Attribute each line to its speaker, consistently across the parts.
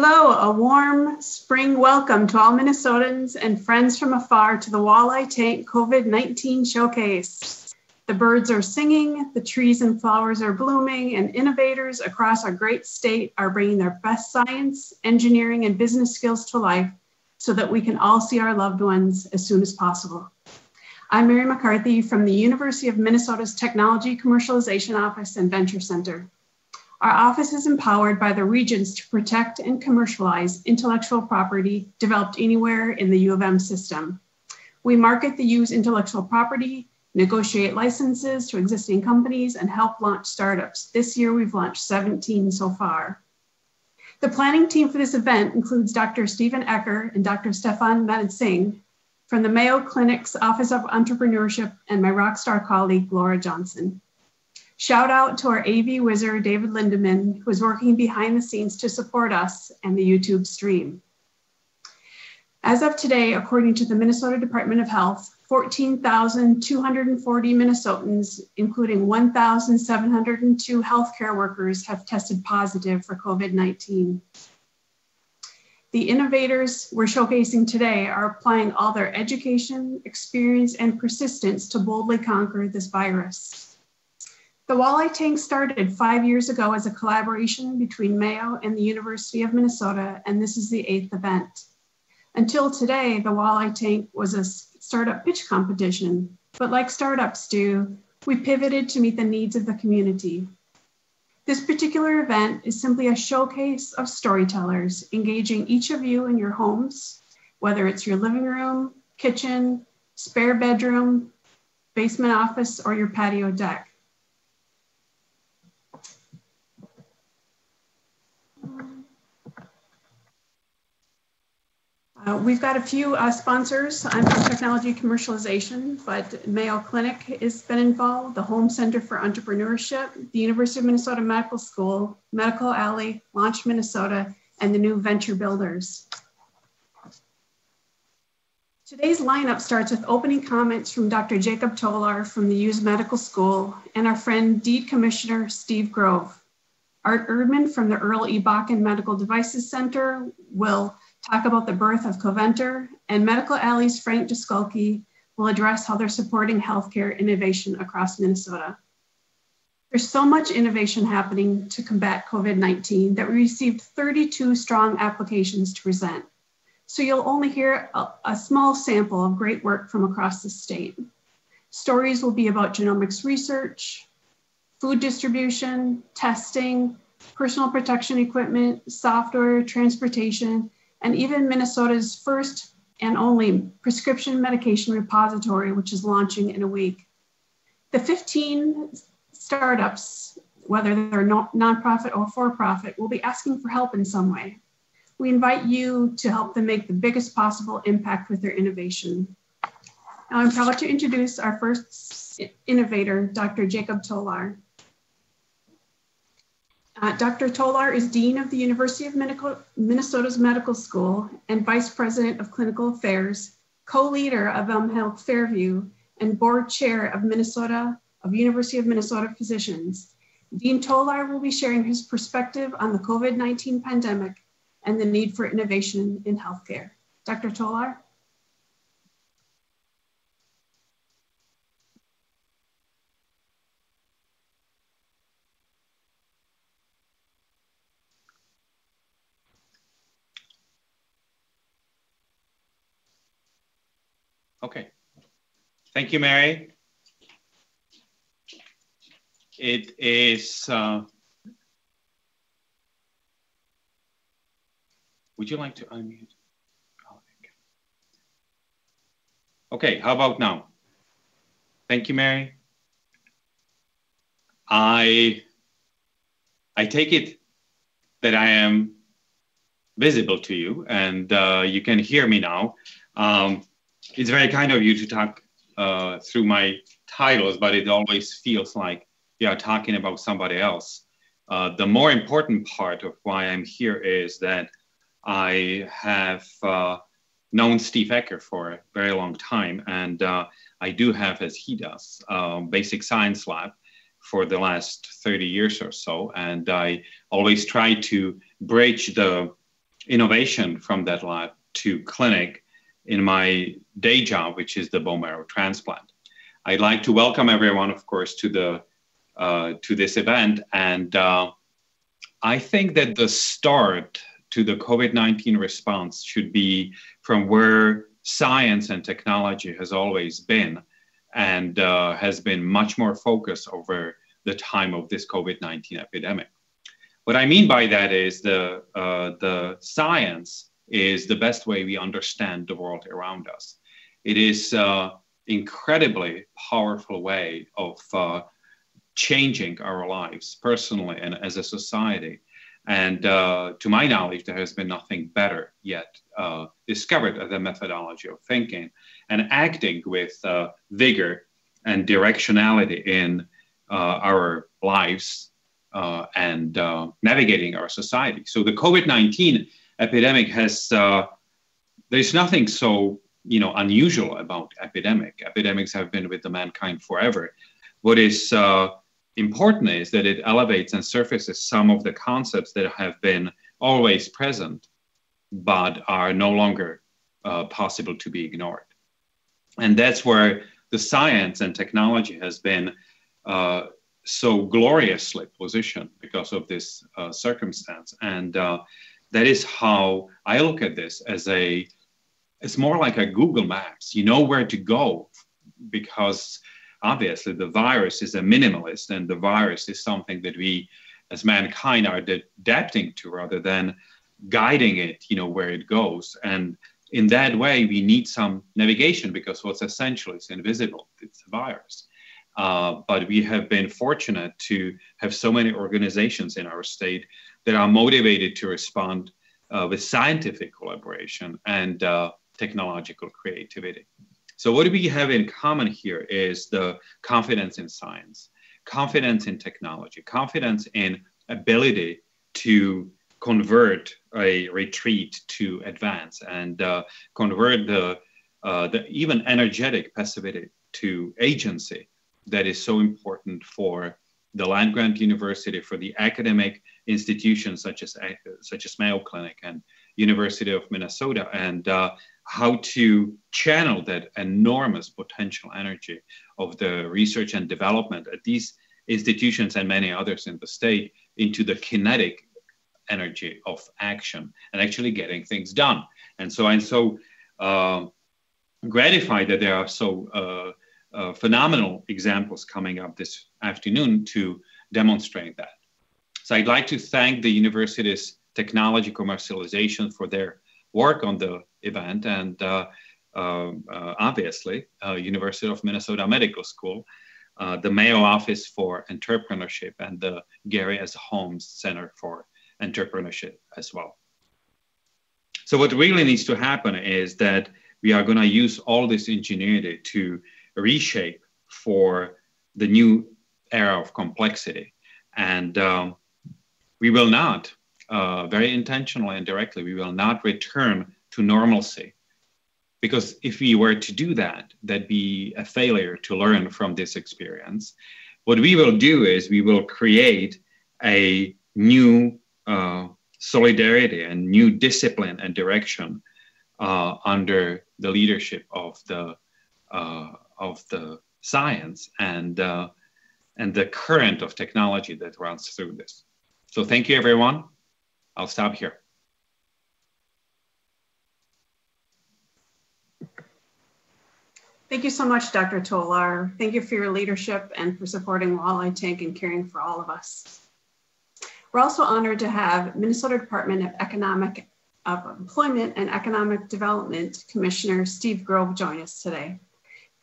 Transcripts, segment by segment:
Speaker 1: Hello, a warm spring welcome to all Minnesotans and friends from afar to the Walleye Tank COVID 19 Showcase. The birds are singing, the trees and flowers are blooming, and innovators across our great state are bringing their best science, engineering, and business skills to life so that we can all see our loved ones as soon as possible. I'm Mary McCarthy from the University of Minnesota's Technology Commercialization Office and Venture Center. Our office is empowered by the Regents to protect and commercialize intellectual property developed anywhere in the U of M system. We market the U's intellectual property, negotiate licenses to existing companies, and help launch startups. This year, we've launched 17 so far. The planning team for this event includes Dr. Stephen Ekker and Dr. Stefan Singh from the Mayo Clinic's Office of Entrepreneurship and my rockstar colleague, Laura Johnson. Shout out to our AV wizard, David Lindeman, who is working behind the scenes to support us and the YouTube stream. As of today, according to the Minnesota Department of Health, 14,240 Minnesotans, including 1,702 healthcare workers, have tested positive for COVID 19. The innovators we're showcasing today are applying all their education, experience, and persistence to boldly conquer this virus. The Walleye Tank started five years ago as a collaboration between Mayo and the University of Minnesota, and this is the eighth event. Until today, the Walleye Tank was a startup pitch competition, but like startups do, we pivoted to meet the needs of the community. This particular event is simply a showcase of storytellers engaging each of you in your homes, whether it's your living room, kitchen, spare bedroom, basement office, or your patio deck. Uh, we've got a few uh, sponsors. I'm from Technology Commercialization, but Mayo Clinic has been involved, the Holmes Center for Entrepreneurship, the University of Minnesota Medical School, Medical Alley, Launch Minnesota, and the new Venture Builders. Today's lineup starts with opening comments from Dr. Jacob Tolar from the U's Medical School and our friend DEED Commissioner Steve Grove. Art Erdman from the Earl E. Bakken Medical Devices Center will talk about the birth of Coventor, and Medical Alley's Frank Jaskulke will address how they're supporting healthcare innovation across Minnesota. There's so much innovation happening to combat COVID 19 that we received 32 strong applications to present. So you'll only hear a, a, small sample of great work from across the state. Stories will be about genomics research, food distribution, testing, personal protection equipment, software, transportation, and even Minnesota's first and only prescription medication repository, which is launching in a week. The 15 startups, whether they're nonprofit or for profit, will be asking for help in some way. We invite you to help them make the biggest possible impact with their innovation. Now I'm proud to introduce our first innovator, Dr. Jacob Tolar. Uh, Dr. Tolar is Dean of the University of Minnesota's Medical School and Vice President of Clinical Affairs, co-leader of M Health Fairview, and Board Chair of Minnesota of University of Minnesota Physicians. Dean Tolar will be sharing his perspective on the COVID-19 pandemic and the need for innovation in healthcare. Dr. Tolar?
Speaker 2: Okay. Thank you, Mary. It is, uh, would you like to unmute? Okay, how about now? Thank you, Mary. I, I take it that I am visible to you and uh, you can hear me now. Um, it's very kind of you to talk uh, through my titles, but it always feels like you are talking about somebody else. Uh, the more important part of why I'm here is that I have uh, known Steve Ekker for a very long time, and uh, I do have, as he does, um, basic science lab for the last 30 years or so, and I always try to bridge the innovation from that lab to clinic in my day job, which is the bone marrow transplant. I'd like to welcome everyone, of course, to the uh, to this event, and uh, I think that the start to the COVID nineteen response should be from where science and technology has always been, and uh, has been much more focused over the time of this COVID nineteen epidemic. What I mean by that is the uh, the science is the best way we understand the world around us. It is an incredibly powerful way of uh, changing our lives personally and as a society. And uh, to my knowledge, there has been nothing better yet uh, discovered as a methodology of thinking and acting with uh, vigor and directionality in uh, our lives uh, and navigating our society. So the COVID 19 epidemic has, there's nothing so you know unusual about epidemic. Epidemics have been with the mankind forever. What is uh, important is that it elevates and surfaces some of the concepts that have been always present, but are no longer uh, possible to be ignored. And that's where the science and technology has been uh, so gloriously positioned because of this uh, circumstance. And uh, that is how I look at this as a it's more like a Google Maps. You know where to go because obviously the virus is a minimalist and the virus is something that we as mankind are adapting to rather than guiding it, you know, where it goes. And in that way, we need some navigation because what's essential is invisible. It's a virus. Uh, but we have been fortunate to have so many organizations in our state that are motivated to respond uh, with scientific collaboration and uh, technological creativity. So what do we have in common here is the confidence in science, confidence in technology, confidence in ability to convert a retreat to advance and uh, convert the, uh, the even energetic passivity to agency that is so important for the land grant university for the academic institutions such as such as Mayo Clinic and University of Minnesota and uh, how to channel that enormous potential energy of the research and development at these institutions and many others in the state into the kinetic energy of action and actually getting things done. And so I'm so uh, gratified that there are so uh, uh, phenomenal examples coming up this afternoon to demonstrate that. So I'd like to thank the university's technology commercialization for their work on the event and uh, uh, uh, obviously University of Minnesota Medical School, the Mayo Office for Entrepreneurship and the Gary S. Holmes Center for Entrepreneurship as well. So what really needs to happen is that we are going to use all this ingenuity to reshape for the new era of complexity. And um, we will not uh, very intentionally and directly, we will not return to normalcy. Because if we were to do that, that'd be a failure to learn from this experience. What we will do is we will create a new uh, solidarity and new discipline and direction uh, under the leadership of the uh, of the science and uh, and the current of technology that runs through this. So thank you, everyone. I'll stop here.
Speaker 1: Thank you so much, Dr. Tolar. Thank you for your leadership and for supporting Walleye Tank and caring for all of us. We're also honored to have Minnesota Department of Economic of Employment and Economic Development Commissioner Steve Grove join us today.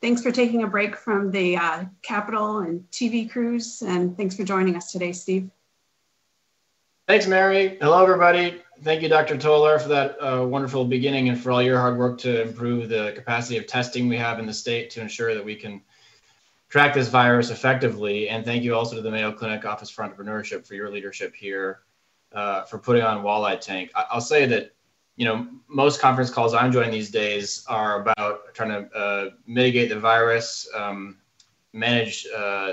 Speaker 1: Thanks for taking a break from the uh, Capitol and TV crews, and thanks for joining us today, Steve.
Speaker 3: Thanks, Mary. Hello, everybody. Thank you, Dr. Tolar, for that uh, wonderful beginning and for all your hard work to improve the capacity of testing we have in the state to ensure that we can track this virus effectively. And thank you also to the Mayo Clinic Office for Entrepreneurship for your leadership here uh, for putting on Walleye Tank. I- will say that, you know, most conference calls I'm joining these days are about trying to uh, mitigate the virus, um, manage uh,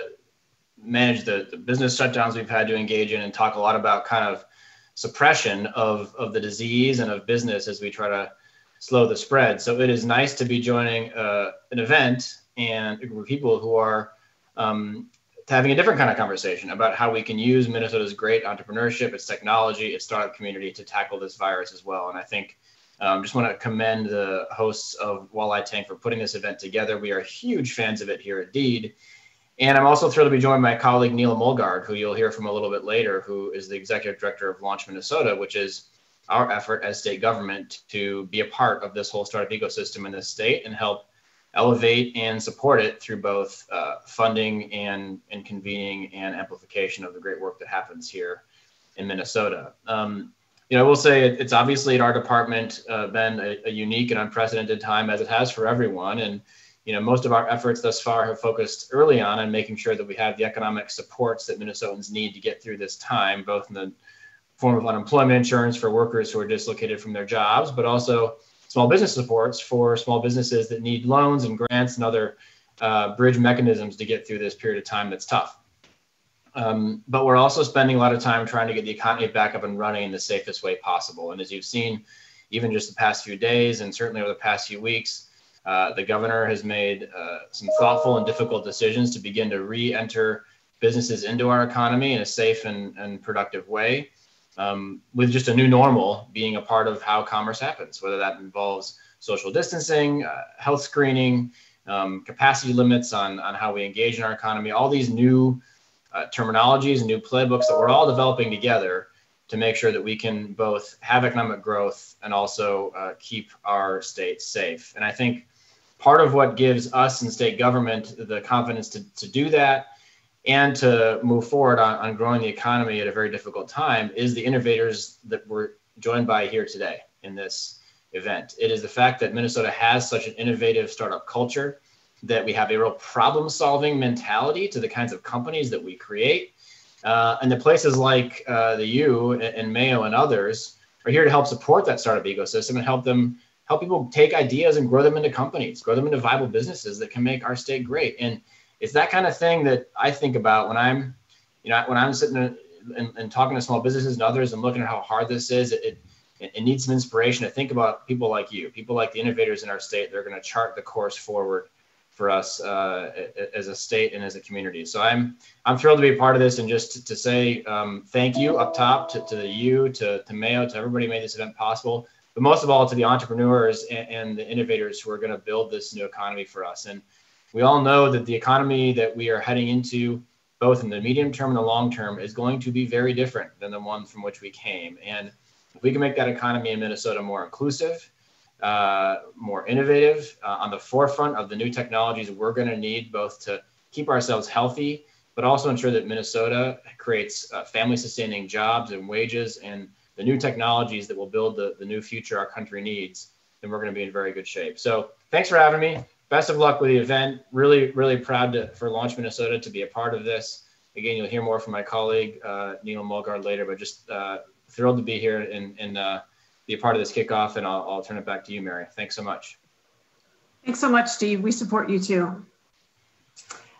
Speaker 3: manage the, the business shutdowns we've had to engage in and talk a lot about kind of suppression of, of the disease and of business as we try to slow the spread. So it is nice to be joining uh, an event and a group of people who are um, having a different kind of conversation about how we can use Minnesota's great entrepreneurship, its technology, its startup community to tackle this virus as well. And I think um, just want to commend the hosts of Walleye Tank for putting this event together. We are huge fans of it here at DEED. And I'm also thrilled to be joined by my colleague Neil Mollgaard, who you'll hear from a little bit later, who is the executive director of Launch Minnesota, which is our effort as state government to be a part of this whole startup ecosystem in this state and help elevate and support it through both uh, funding and, and convening and amplification of the great work that happens here in Minnesota. Um, you know, I will say it, it's obviously in our department uh, been a, a, unique and unprecedented time as it has for everyone. And, you know, most of our efforts thus far have focused early on on making sure that we have the economic supports that Minnesotans need to get through this time, both in the form of unemployment insurance for workers who are dislocated from their jobs, but also small business supports for small businesses that need loans and grants and other uh, bridge mechanisms to get through this period of time that's tough. Um, but we're also spending a lot of time trying to get the economy back up and running in the safest way possible. And as you've seen, even just the past few days and certainly over the past few weeks, uh, the governor has made uh, some thoughtful and difficult decisions to begin to re enter businesses into our economy in a safe and, and productive way um, with just a new normal being a part of how commerce happens, whether that involves social distancing, uh, health screening, um, capacity limits on, on how we engage in our economy, all these new uh, terminologies and new playbooks that we're all developing together to make sure that we can both have economic growth and also uh, keep our state safe. And I think part of what gives us and state government the confidence to, to do that and to move forward on, on growing the economy at a very difficult time is the innovators that we're joined by here today in this event. It is the fact that Minnesota has such an innovative startup culture, that we have a real problem solving mentality to the kinds of companies that we create. Uh, and the places like uh, the U and Mayo and others are here to help support that startup ecosystem and help them help people take ideas and grow them into companies, grow them into viable businesses that can make our state great. And it's that kind of thing that I think about when I'm, you know, when I'm sitting and, and talking to small businesses and others and looking at how hard this is. It, it, it needs some inspiration to think about people like you, people like the innovators in our state. They're going to chart the course forward for us uh, as a state and as a community. So I'm I'm thrilled to be a part of this and just to, to say um, thank you up top to, to you, to, to Mayo, to everybody who made this event possible, but most of all to the entrepreneurs and, and the innovators who are going to build this new economy for us. And we all know that the economy that we are heading into, both in the medium term and the long term, is going to be very different than the one from which we came. And if we can make that economy in Minnesota more inclusive, uh, more innovative, uh, on the forefront of the new technologies we're going to need both to keep ourselves healthy, but also ensure that Minnesota creates uh, family sustaining jobs and wages and the new technologies that will build the, the new future our country needs, then we're going to be in very good shape. So thanks for having me best of luck with the event. Really, really proud to, for Launch Minnesota to be a part of this. Again, you'll hear more from my colleague uh, Neil Mollgaard later, but just uh, thrilled to be here and, and uh, be a part of this kickoff. And I'll, I'll turn it back to you, Mary. Thanks so much.
Speaker 1: Thanks so much, Steve. We support you too.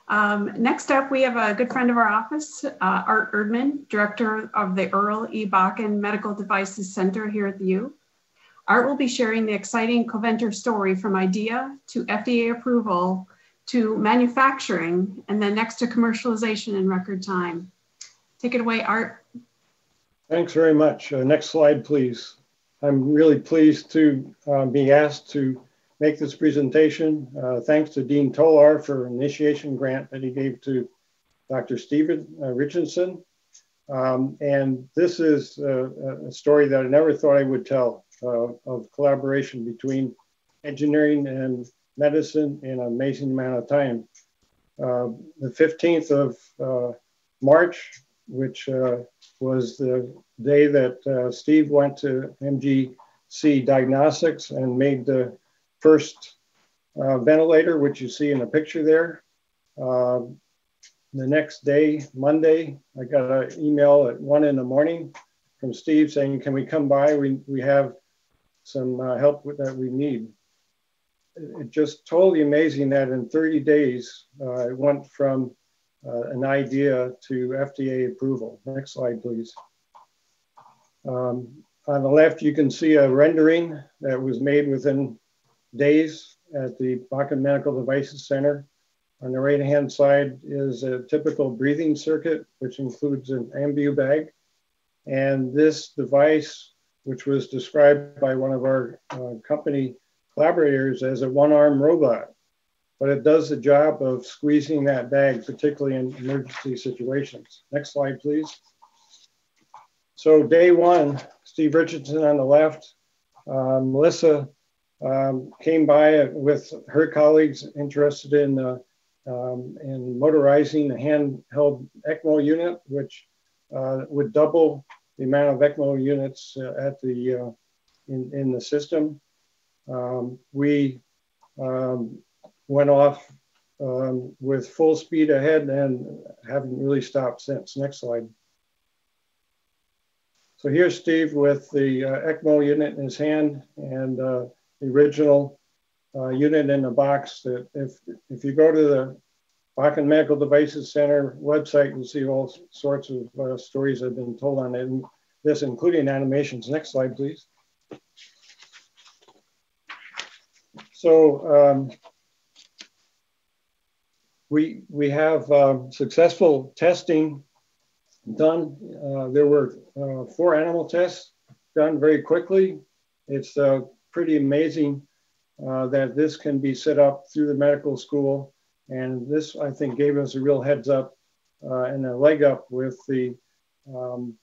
Speaker 1: Um, next up, we have a good friend of our office, uh, Art Erdman, director of the Earl E. Bakken Medical Devices Center here at the U. Art will be sharing the exciting Coventor story from idea to FDA approval to manufacturing and then next to commercialization in record time. Take it away, Art.
Speaker 4: Thanks very much. Uh, next slide, please. I'm really pleased to uh, be asked to make this presentation. Uh, thanks to Dean Tolar for initiation grant that he gave to Dr. Stephen uh, Richardson. Um, and this is uh, a story that I never thought I would tell uh, of collaboration between engineering and medicine in an amazing amount of time. The 15th of March, which was the day that uh, Steve went to MGC Diagnostics and made the first uh, ventilator, which you see in the picture there. the next day, Monday, I got an email at one in the morning from Steve saying, "Can we come by? We we have some uh, help with that we need. It's just totally amazing that in 30 days, uh, it went from uh, an idea to FDA approval. Next slide, please. Um, on the left, you can see a rendering that was made within days at the Bakken Medical Devices Center. On the right-hand side is a typical breathing circuit, which includes an ambu bag. And this device, which was described by one of our uh, company collaborators as a one-arm robot, but it does the job of squeezing that bag, particularly in emergency situations. Next slide, please. So day one, Steve Richardson on the left, um, Melissa um, came by with her colleagues interested in, uh, um, in motorizing a handheld ECMO unit, which uh, would double the amount of ECMO units uh, at the, uh, in, in the system. Um, we um, went off um, with full speed ahead and haven't really stopped since. Next slide. So here's Steve with the uh, ECMO unit in his hand and uh, the original uh, unit in the box that if, if you go to the Bakken Medical Devices Center website, you'll see all sorts of uh, stories that have been told on it, and this including animations. Next slide, please. So um, we, we have um, successful testing done. Uh, there were uh, four animal tests done very quickly. It's uh, pretty amazing uh, that this can be set up through the medical school. And this, I think, gave us a real heads up uh, and a leg up with the um,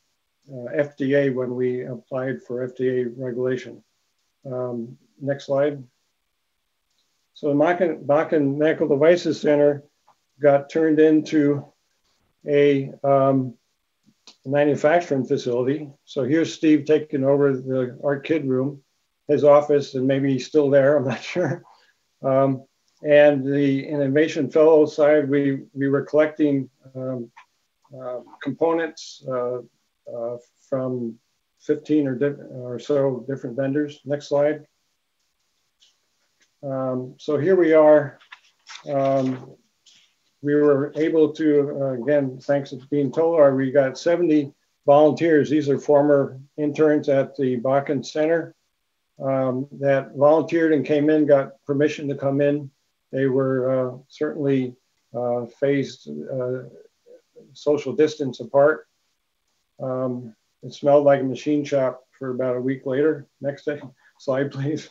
Speaker 4: uh, FDA when we applied for FDA regulation. Um, next slide. So the Bakken, Bakken Medical Devices Center got turned into a um, manufacturing facility. So here's Steve taking over the our kid room, his office, and maybe he's still there. I'm not sure. Um, and the innovation fellow side, we we were collecting um, uh, components uh, uh, from 15 or, or so different vendors. Next slide. Um, so here we are um, we were able to, uh, again, thanks to Dean Tolar, we got 70 volunteers. These are former interns at the Bakken Center um, that volunteered and came in, got permission to come in. They were uh, certainly uh, phased uh, social distance apart. Um, it smelled like a machine shop for about a week later. Next day, slide, please.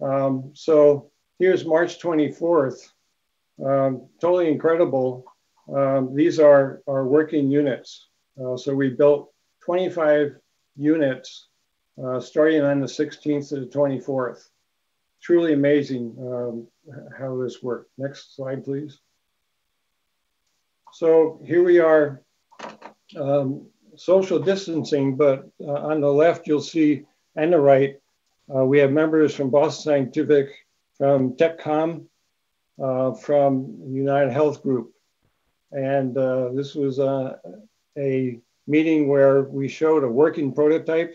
Speaker 4: Um, so here's March 24th um, totally incredible. Um, these are our working units. Uh, so we built 25 units uh, starting on the 16th to the 24th. Truly amazing um, how this worked. Next slide, please. So here we are, um, social distancing, but uh, on the left, you'll see, and the right, uh, we have members from Boston Scientific, from TechCom, uh, from United Health Group. And uh, this was uh, a meeting where we showed a working prototype.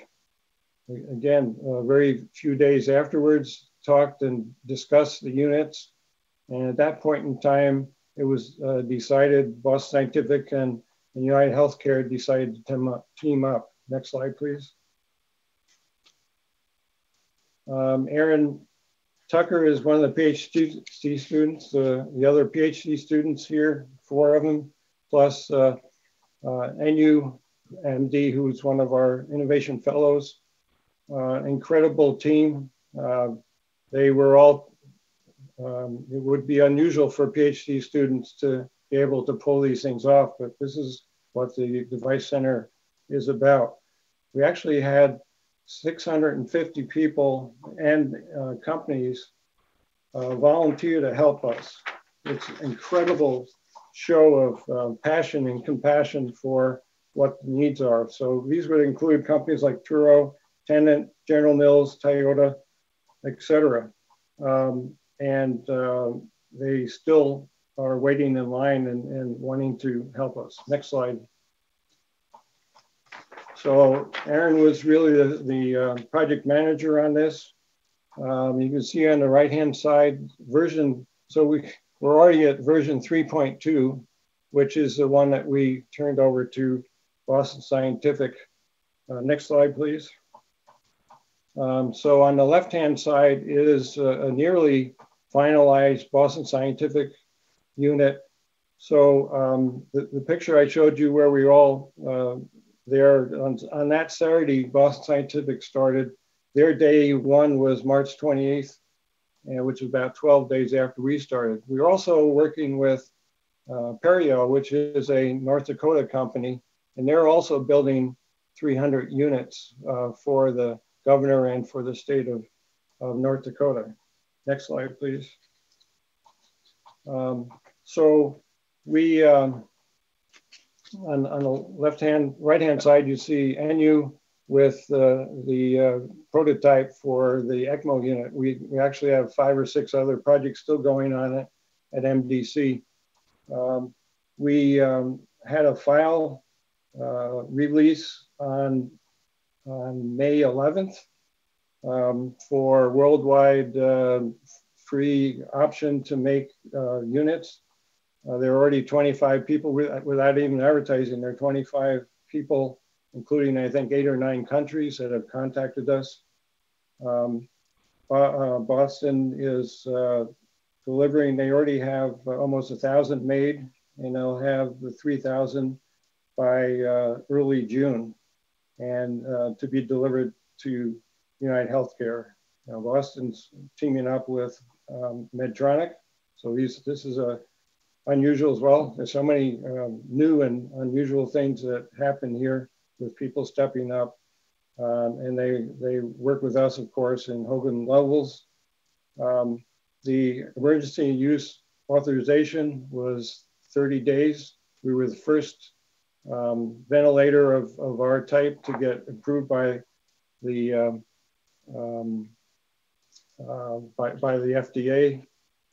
Speaker 4: Again, very few days afterwards, talked and discussed the units. And at that point in time, it was uh, decided, Boston Scientific and, and United Healthcare decided to team up. Team up. Next slide, please. Um, Aaron Tucker is one of the PhD students. Uh, the other PhD students here, four of them, plus uh, uh, NU MD, who's one of our innovation fellows. Uh, incredible team. Uh, they were all, um, it would be unusual for PhD students to be able to pull these things off, but this is what the Device Center is about. We actually had 650 people and uh, companies uh, volunteer to help us. It's incredible show of uh, passion and compassion for what the needs are. So these would include companies like Toro, Tennant, General Mills, Toyota, etc. Um, and uh, they still are waiting in line and, and wanting to help us. Next slide. So Aaron was really the, the uh, project manager on this. Um, you can see on the right-hand side version, so we, we're already at version 3.2, which is the one that we turned over to Boston Scientific Uh, next slide, please. Um, so on the left-hand side is a, a, nearly finalized Boston Scientific unit. So um, the, the, picture I showed you where we all uh, there on, on, that Saturday, Boston Scientific started. Their day one was March 28th, uh, which was about 12 days after we started. We are also working with uh, Perio, which is a North Dakota company, and they're also building 300 units uh, for the governor and for the state of, of North Dakota. Next slide, please. Um, so we, um, on, on the left hand, right hand side, you see NU with uh, the uh, prototype for the ECMO unit. We, we actually have five or six other projects still going on it at MDC. Um, we um, had a file uh, release on, on May 11th um, for worldwide uh, free option to make uh, units. Uh, there are already 25 people with, without even advertising. There are 25 people, including I think eight or nine countries that have contacted us. Um, uh, Boston is uh, delivering. They already have almost a thousand made, and they'll have the 3,000 by uh, early June, and uh, to be delivered to United Healthcare. Now, Boston's teaming up with um, Medtronic, so these, this is a unusual as well. There's so many um, new and unusual things that happen here with people stepping up. Um, and they, they work with us, of course, in Hogan Lovells. Um, the emergency use authorization was 30 days. We were the first um, ventilator of, of our type to get approved by the um, um, uh, by, by the FDA.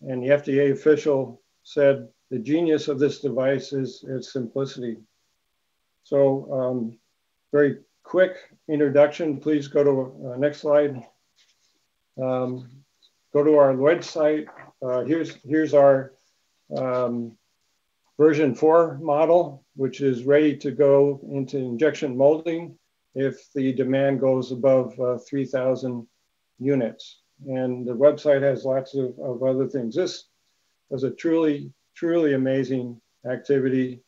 Speaker 4: And the FDA official said the genius of this device is its simplicity. So um, very quick introduction. Please go to uh, next slide. Um, go to our website. Uh, here's, here's our um, version four model, which is ready to go into injection molding if the demand goes above uh, 3,000 units. And the website has lots of, of other things. This was a truly truly amazing activity.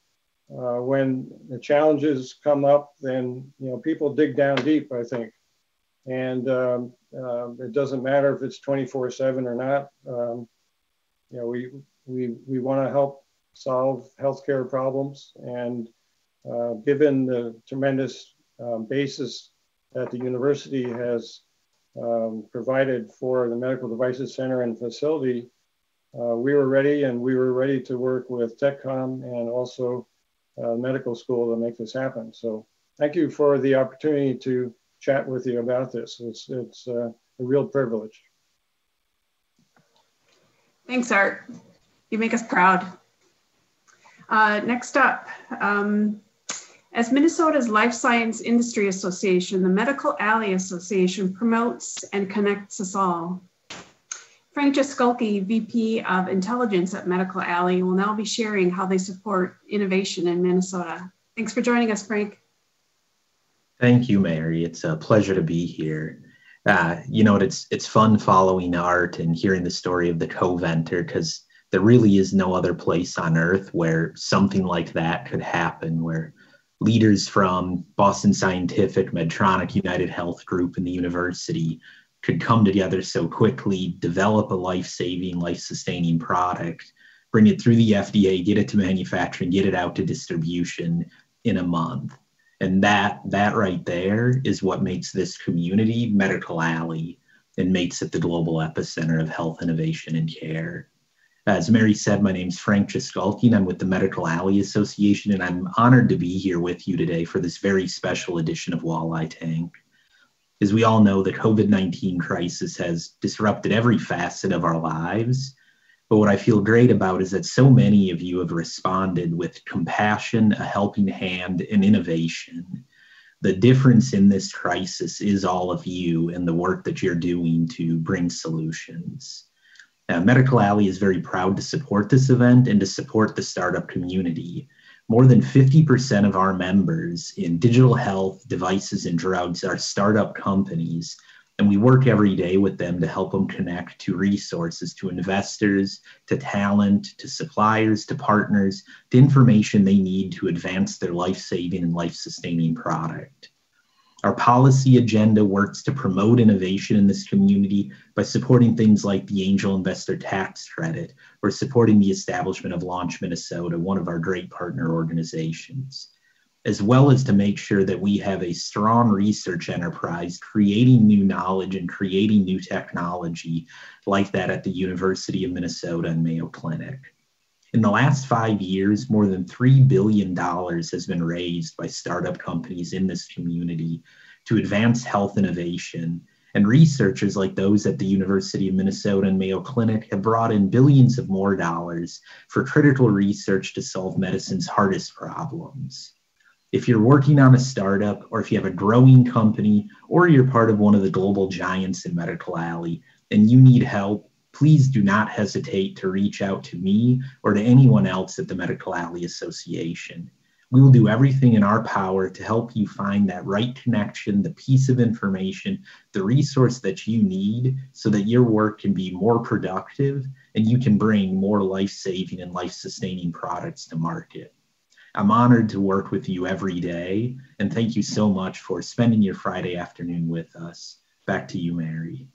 Speaker 4: Uh, when the challenges come up, then you know people dig down deep. I think, and um, uh, it doesn't matter if it's 24/7 or not. Um, you know, we we we want to help solve healthcare problems, and uh, given the tremendous um, basis that the university has um, provided for the Medical Devices Center and facility, uh, we were ready and we were ready to work with TechCom and also uh, medical school to make this happen. So thank you for the opportunity to chat with you about this. It's, it's uh, a real privilege.
Speaker 1: Thanks, Art. You make us proud. Uh, next up, um, as Minnesota's Life Science Industry Association, the Medical Alley Association promotes and connects us all. Frank Jaskulke, VP of Intelligence at Medical Alley, will now be sharing how they support innovation in Minnesota. Thanks for joining us, Frank.
Speaker 5: Thank you, Mary. It's a pleasure to be here. Uh, you know, it's it's fun following art and hearing the story of the Coventor because there really is no other place on earth where something like that could happen, where leaders from Boston Scientific, Medtronic, United Health Group, and the university could come together so quickly, develop a life saving, life sustaining product, bring it through the FDA, get it to manufacturing, get it out to distribution in a month. And that that right there is what makes this community medical alley and makes it the global epicenter of health innovation and care. Uh, as Mary said, my name's Frank Jaskulke, and I'm with the Medical Alley Association, and I'm honored to be here with you today for this very special edition of Walleye Tank as we all know, the COVID 19 crisis has disrupted every facet of our lives. But what I feel great about is that so many of you have responded with compassion, a helping hand, and innovation. The difference in this crisis is all of you and the work that you're doing to bring solutions. Uh, Medical Alley is very proud to support this event and to support the startup community More than 50% of our members in digital health, devices, and drugs are startup companies and we work every day with them to help them connect to resources, to investors, to talent, to suppliers, to partners, to information they need to advance their life saving and life sustaining product. Our policy agenda works to promote innovation in this community by supporting things like the Angel Investor Tax Credit or supporting the establishment of Launch Minnesota, one of our great partner organizations as well as to make sure that we have a strong research enterprise creating new knowledge and creating new technology like that at the University of Minnesota and Mayo Clinic. In the last five years, more than $3 billion has been raised by startup companies in this community to advance health innovation. And researchers like those at the University of Minnesota and Mayo Clinic have brought in billions of more dollars for critical research to solve medicine's hardest problems. If you're working on a startup or if you have a growing company or you're part of one of the global giants in Medical Alley and you need help, please do not hesitate to reach out to me or to anyone else at the Medical Alley Association. We will do everything in our power to help you find that right connection, the piece of information, the resource that you need so that your work can be more productive and you can bring more life saving and life sustaining products to market. I'm honored to work with you every day. And thank you so much for spending your Friday afternoon with us. Back to you, Mary.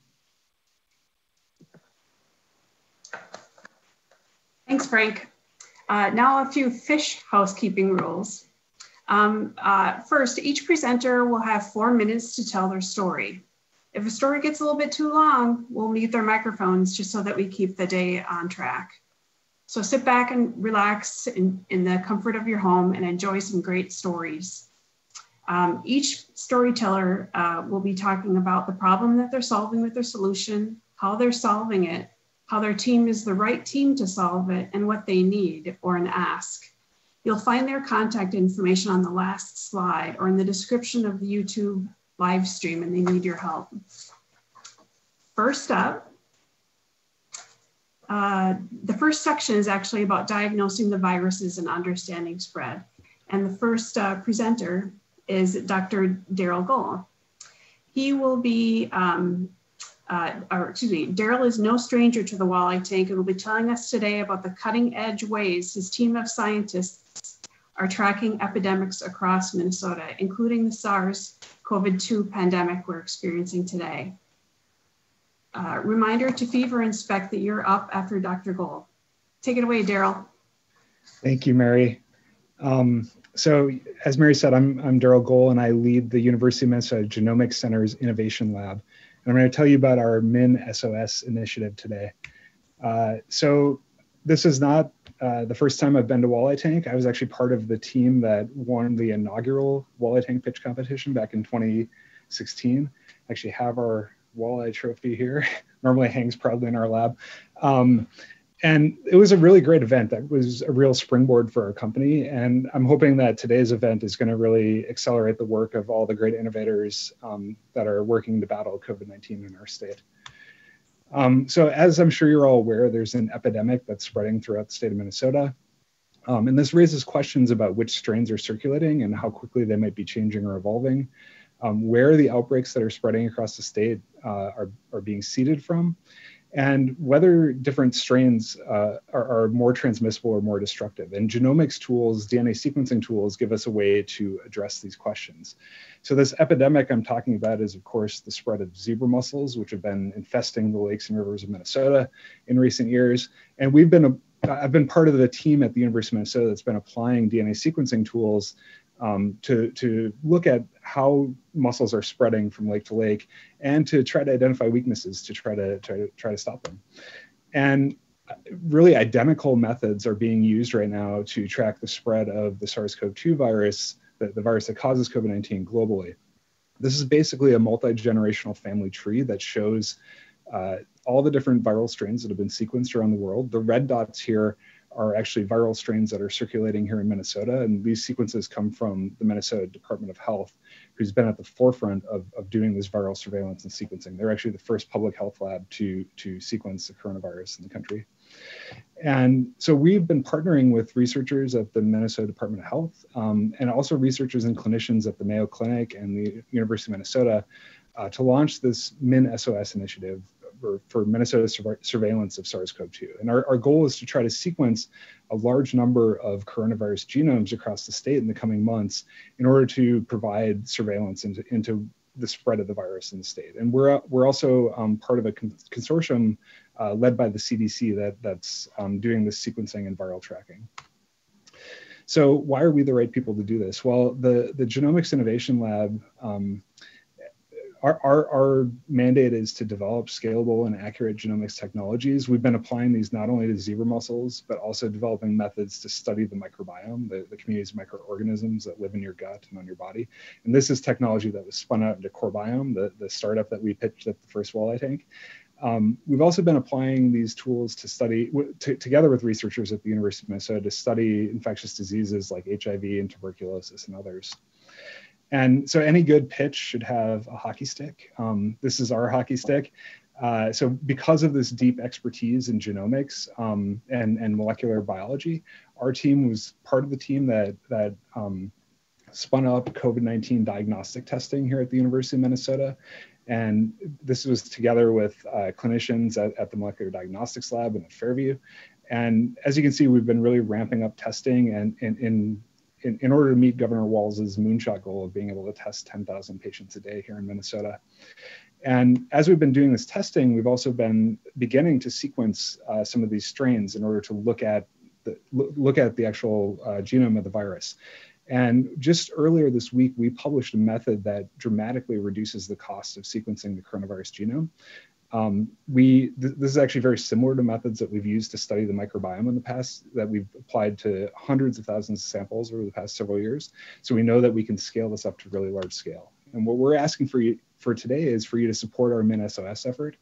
Speaker 1: Thanks, Frank. Uh, now a few fish housekeeping rules. Um, uh, first, each presenter will have four minutes to tell their story. If a story gets a little bit too long, we'll mute their microphones just so that we keep the day on track. So sit back and relax in, in the comfort of your home and enjoy some great stories. Um, each storyteller uh, will be talking about the problem that they're solving with their solution, how they're solving it, how their team is the right team to solve it, and what they need or an ask. You'll find their contact information on the last slide or in the description of the YouTube live stream, and they need your help. First up, uh, the first section is actually about diagnosing the viruses and understanding spread. And the first uh, presenter is Dr. Daryl Gohl. He will be, um, uh, or excuse me, Daryl is no stranger to the walleye tank and will be telling us today about the cutting edge ways his team of scientists are tracking epidemics across Minnesota, including the SARS CoV 2 pandemic we're experiencing today. Uh, reminder to fever inspect that you're up after Dr. Gohl. Take it away, Daryl.
Speaker 6: Thank you, Mary. Um, so as Mary said, I'm, I'm Daryl Gohl and I lead the University of Minnesota Genomics Center's Innovation Lab. And I'm going to tell you about our MIN SOS initiative today. Uh, so this is not uh, the first time I've been to Walleye Tank. I was actually part of the team that won the inaugural Walleye Tank pitch competition back in 2016. I actually have our walleye trophy here. Normally hangs proudly in our lab. Um, and it was a really great event that was a real springboard for our company. And I'm hoping that today's event is going to really accelerate the work of all the great innovators um, that are working to battle COVID 19 in our state. Um, so, as I'm sure you're all aware, there's an epidemic that's spreading throughout the state of Minnesota. Um, and this raises questions about which strains are circulating and how quickly they might be changing or evolving um, where the outbreaks that are spreading across the state uh, are, are being seeded from, and whether different strains uh, are, are, more transmissible or more destructive. And genomics tools, DNA sequencing tools, give us a way to address these questions. So this epidemic I'm talking about is, of course, the spread of zebra mussels, which have been infesting the lakes and rivers of Minnesota in recent years. And we've been a I've been part of the team at the University of Minnesota that's been applying DNA sequencing tools um, to, to look at how mussels are spreading from lake to lake and to try to identify weaknesses to try to try to try to stop them. And really identical methods are being used right now to track the spread of the SARS-CoV-2 virus, the, the virus that causes COVID-19 globally. This is basically a multi-generational family tree that shows uh, all the different viral strains that have been sequenced around the world. The red dots here are actually viral strains that are circulating here in Minnesota. And these sequences come from the Minnesota Department of Health, who's been at the forefront of, of doing this viral surveillance and sequencing. They're actually the first public health lab to, to sequence the coronavirus in the country. And so we've been partnering with researchers at the Minnesota Department of Health um, and also researchers and clinicians at the Mayo Clinic and the University of Minnesota uh, to launch this MinSOS initiative for, for Minnesota surveillance of SARS-CoV-2. And our, our goal is to try to sequence a large number of coronavirus genomes across the state in the coming months in order to provide surveillance into, into the spread of the virus in the state. And we're, we're also um, part of a con consortium uh, led by the CDC that, that's um, doing this sequencing and viral tracking. So why are we the right people to do this? Well, the, the Genomics Innovation Lab um, our, our, our, mandate is to develop scalable and accurate genomics technologies. We've been applying these not only to zebra mussels, but also developing methods to study the microbiome, the, the community's of microorganisms that live in your gut and on your body. And this is technology that was spun out into CoreBiome, the, the startup that we pitched at the first walleye tank. Um, we've also been applying these tools to study, together with researchers at the University of Minnesota, to study infectious diseases like HIV and tuberculosis and others. And so any good pitch should have a hockey stick. Um, this is our hockey stick. Uh, so because of this deep expertise in genomics um, and, and molecular biology, our team was part of the team that, that um, spun up COVID-19 diagnostic testing here at the University of Minnesota. And this was together with uh, clinicians at, at, the Molecular Diagnostics Lab at Fairview. And as you can see, we've been really ramping up testing and in in, in order to meet Governor Walz's moonshot goal of being able to test 10,000 patients a day here in Minnesota. And as we've been doing this testing, we've also been beginning to sequence uh, some of these strains in order to look at the, look at the actual uh, genome of the virus. And just earlier this week, we published a method that dramatically reduces the cost of sequencing the coronavirus genome. Um, we th this is actually very similar to methods that we've used to study the microbiome in the past that we've applied to hundreds of thousands of samples over the past several years. So we know that we can scale this up to really large scale. And what we're asking for you for today is for you to support our MinSOS effort.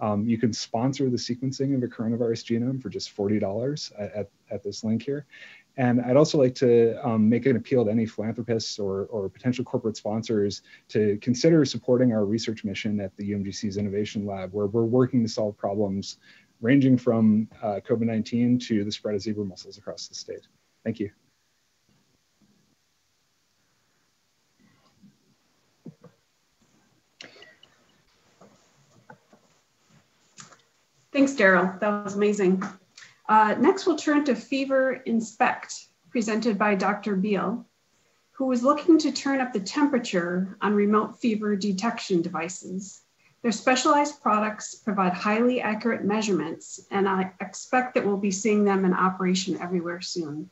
Speaker 6: Um, you can sponsor the sequencing of a coronavirus genome for just $40 at, at, at this link here. And I'd also like to um, make an appeal to any philanthropists or, or potential corporate sponsors to consider supporting our research mission at the UMGC's Innovation Lab, where we're working to solve problems ranging from uh, COVID-19 to the spread of zebra mussels across the state. Thank you.
Speaker 1: Thanks, Daryl. That was amazing. Uh, next, we'll turn to Fever Inspect, presented by Dr. Beal, who was looking to turn up the temperature on remote fever detection devices. Their specialized products provide highly accurate measurements, and I expect that we'll be seeing them in operation everywhere soon.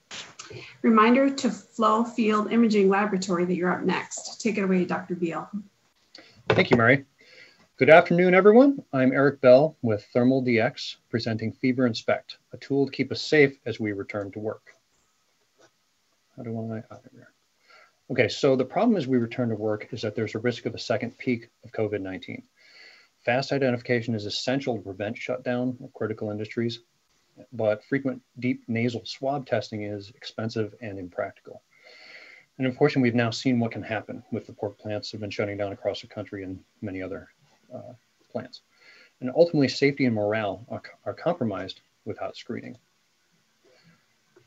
Speaker 1: Reminder to Flow Field Imaging Laboratory that you're up next. Take it away, Dr. Beal.
Speaker 7: Thank you, Mary. Good afternoon, everyone. I'm Eric Bell with Thermal DX, presenting Fever Inspect, a tool to keep us safe as we return to work. How do I, oh, Okay, so the problem as we return to work is that there's a risk of a second peak of COVID-19. Fast identification is essential to prevent shutdown of critical industries, but frequent deep nasal swab testing is expensive and impractical. And unfortunately, we've now seen what can happen with the pork plants that have been shutting down across the country and many other uh, plants. And ultimately, safety and morale are, are compromised without screening.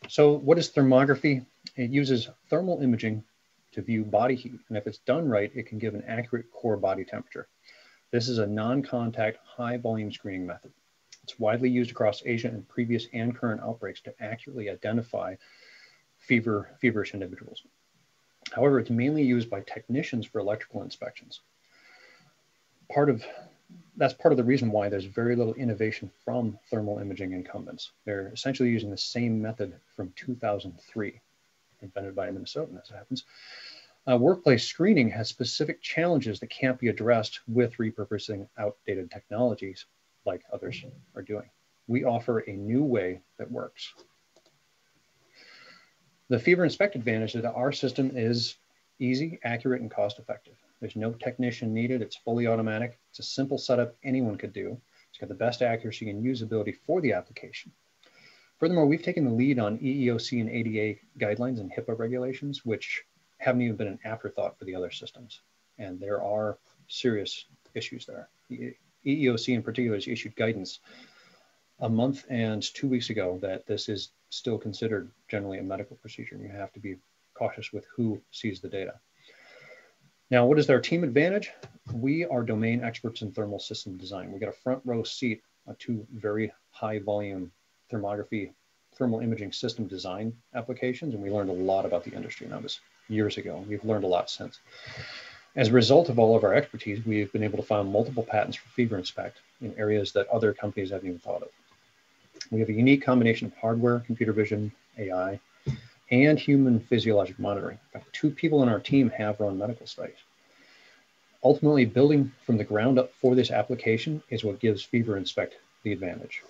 Speaker 7: So what is thermography? It uses thermal imaging to view body heat. And if it's done right, it can give an accurate core body temperature. This is a non-contact high volume screening method. It's widely used across Asia in previous and current outbreaks to accurately identify fever, feverish individuals. However, it's mainly used by technicians for electrical inspections part of that's part of the reason why there's very little innovation from thermal imaging incumbents. They're essentially using the same method from 2003, invented by a Minnesotan, as it happens. Uh, workplace screening has specific challenges that can't be addressed with repurposing outdated technologies like others are doing. We offer a new way that works. The Fever Inspect advantage is that our system is easy, accurate, and cost effective. There's no technician needed. It's fully automatic. It's a simple setup anyone could do. It's got the best accuracy and usability for the application. Furthermore, we've taken the lead on EEOC and ADA guidelines and HIPAA regulations, which haven't even been an afterthought for the other systems. And there are serious issues there. The EEOC in particular has issued guidance a month and two weeks ago that this is still considered generally a medical procedure and you have to be cautious with who sees the data. Now, what is our team advantage? We are domain experts in thermal system design. We got a front row seat to very high volume thermography, thermal imaging system design applications, and we learned a lot about the industry. And that was years ago. We've learned a lot since. As a result of all of our expertise, we've been able to file multiple patents for Fever Inspect in areas that other companies haven't even thought of. We have a unique combination of hardware, computer vision, AI, and human physiologic monitoring. In two people on our team have run medical studies. Ultimately, building from the ground up for this application is what gives Fever Inspect the advantage.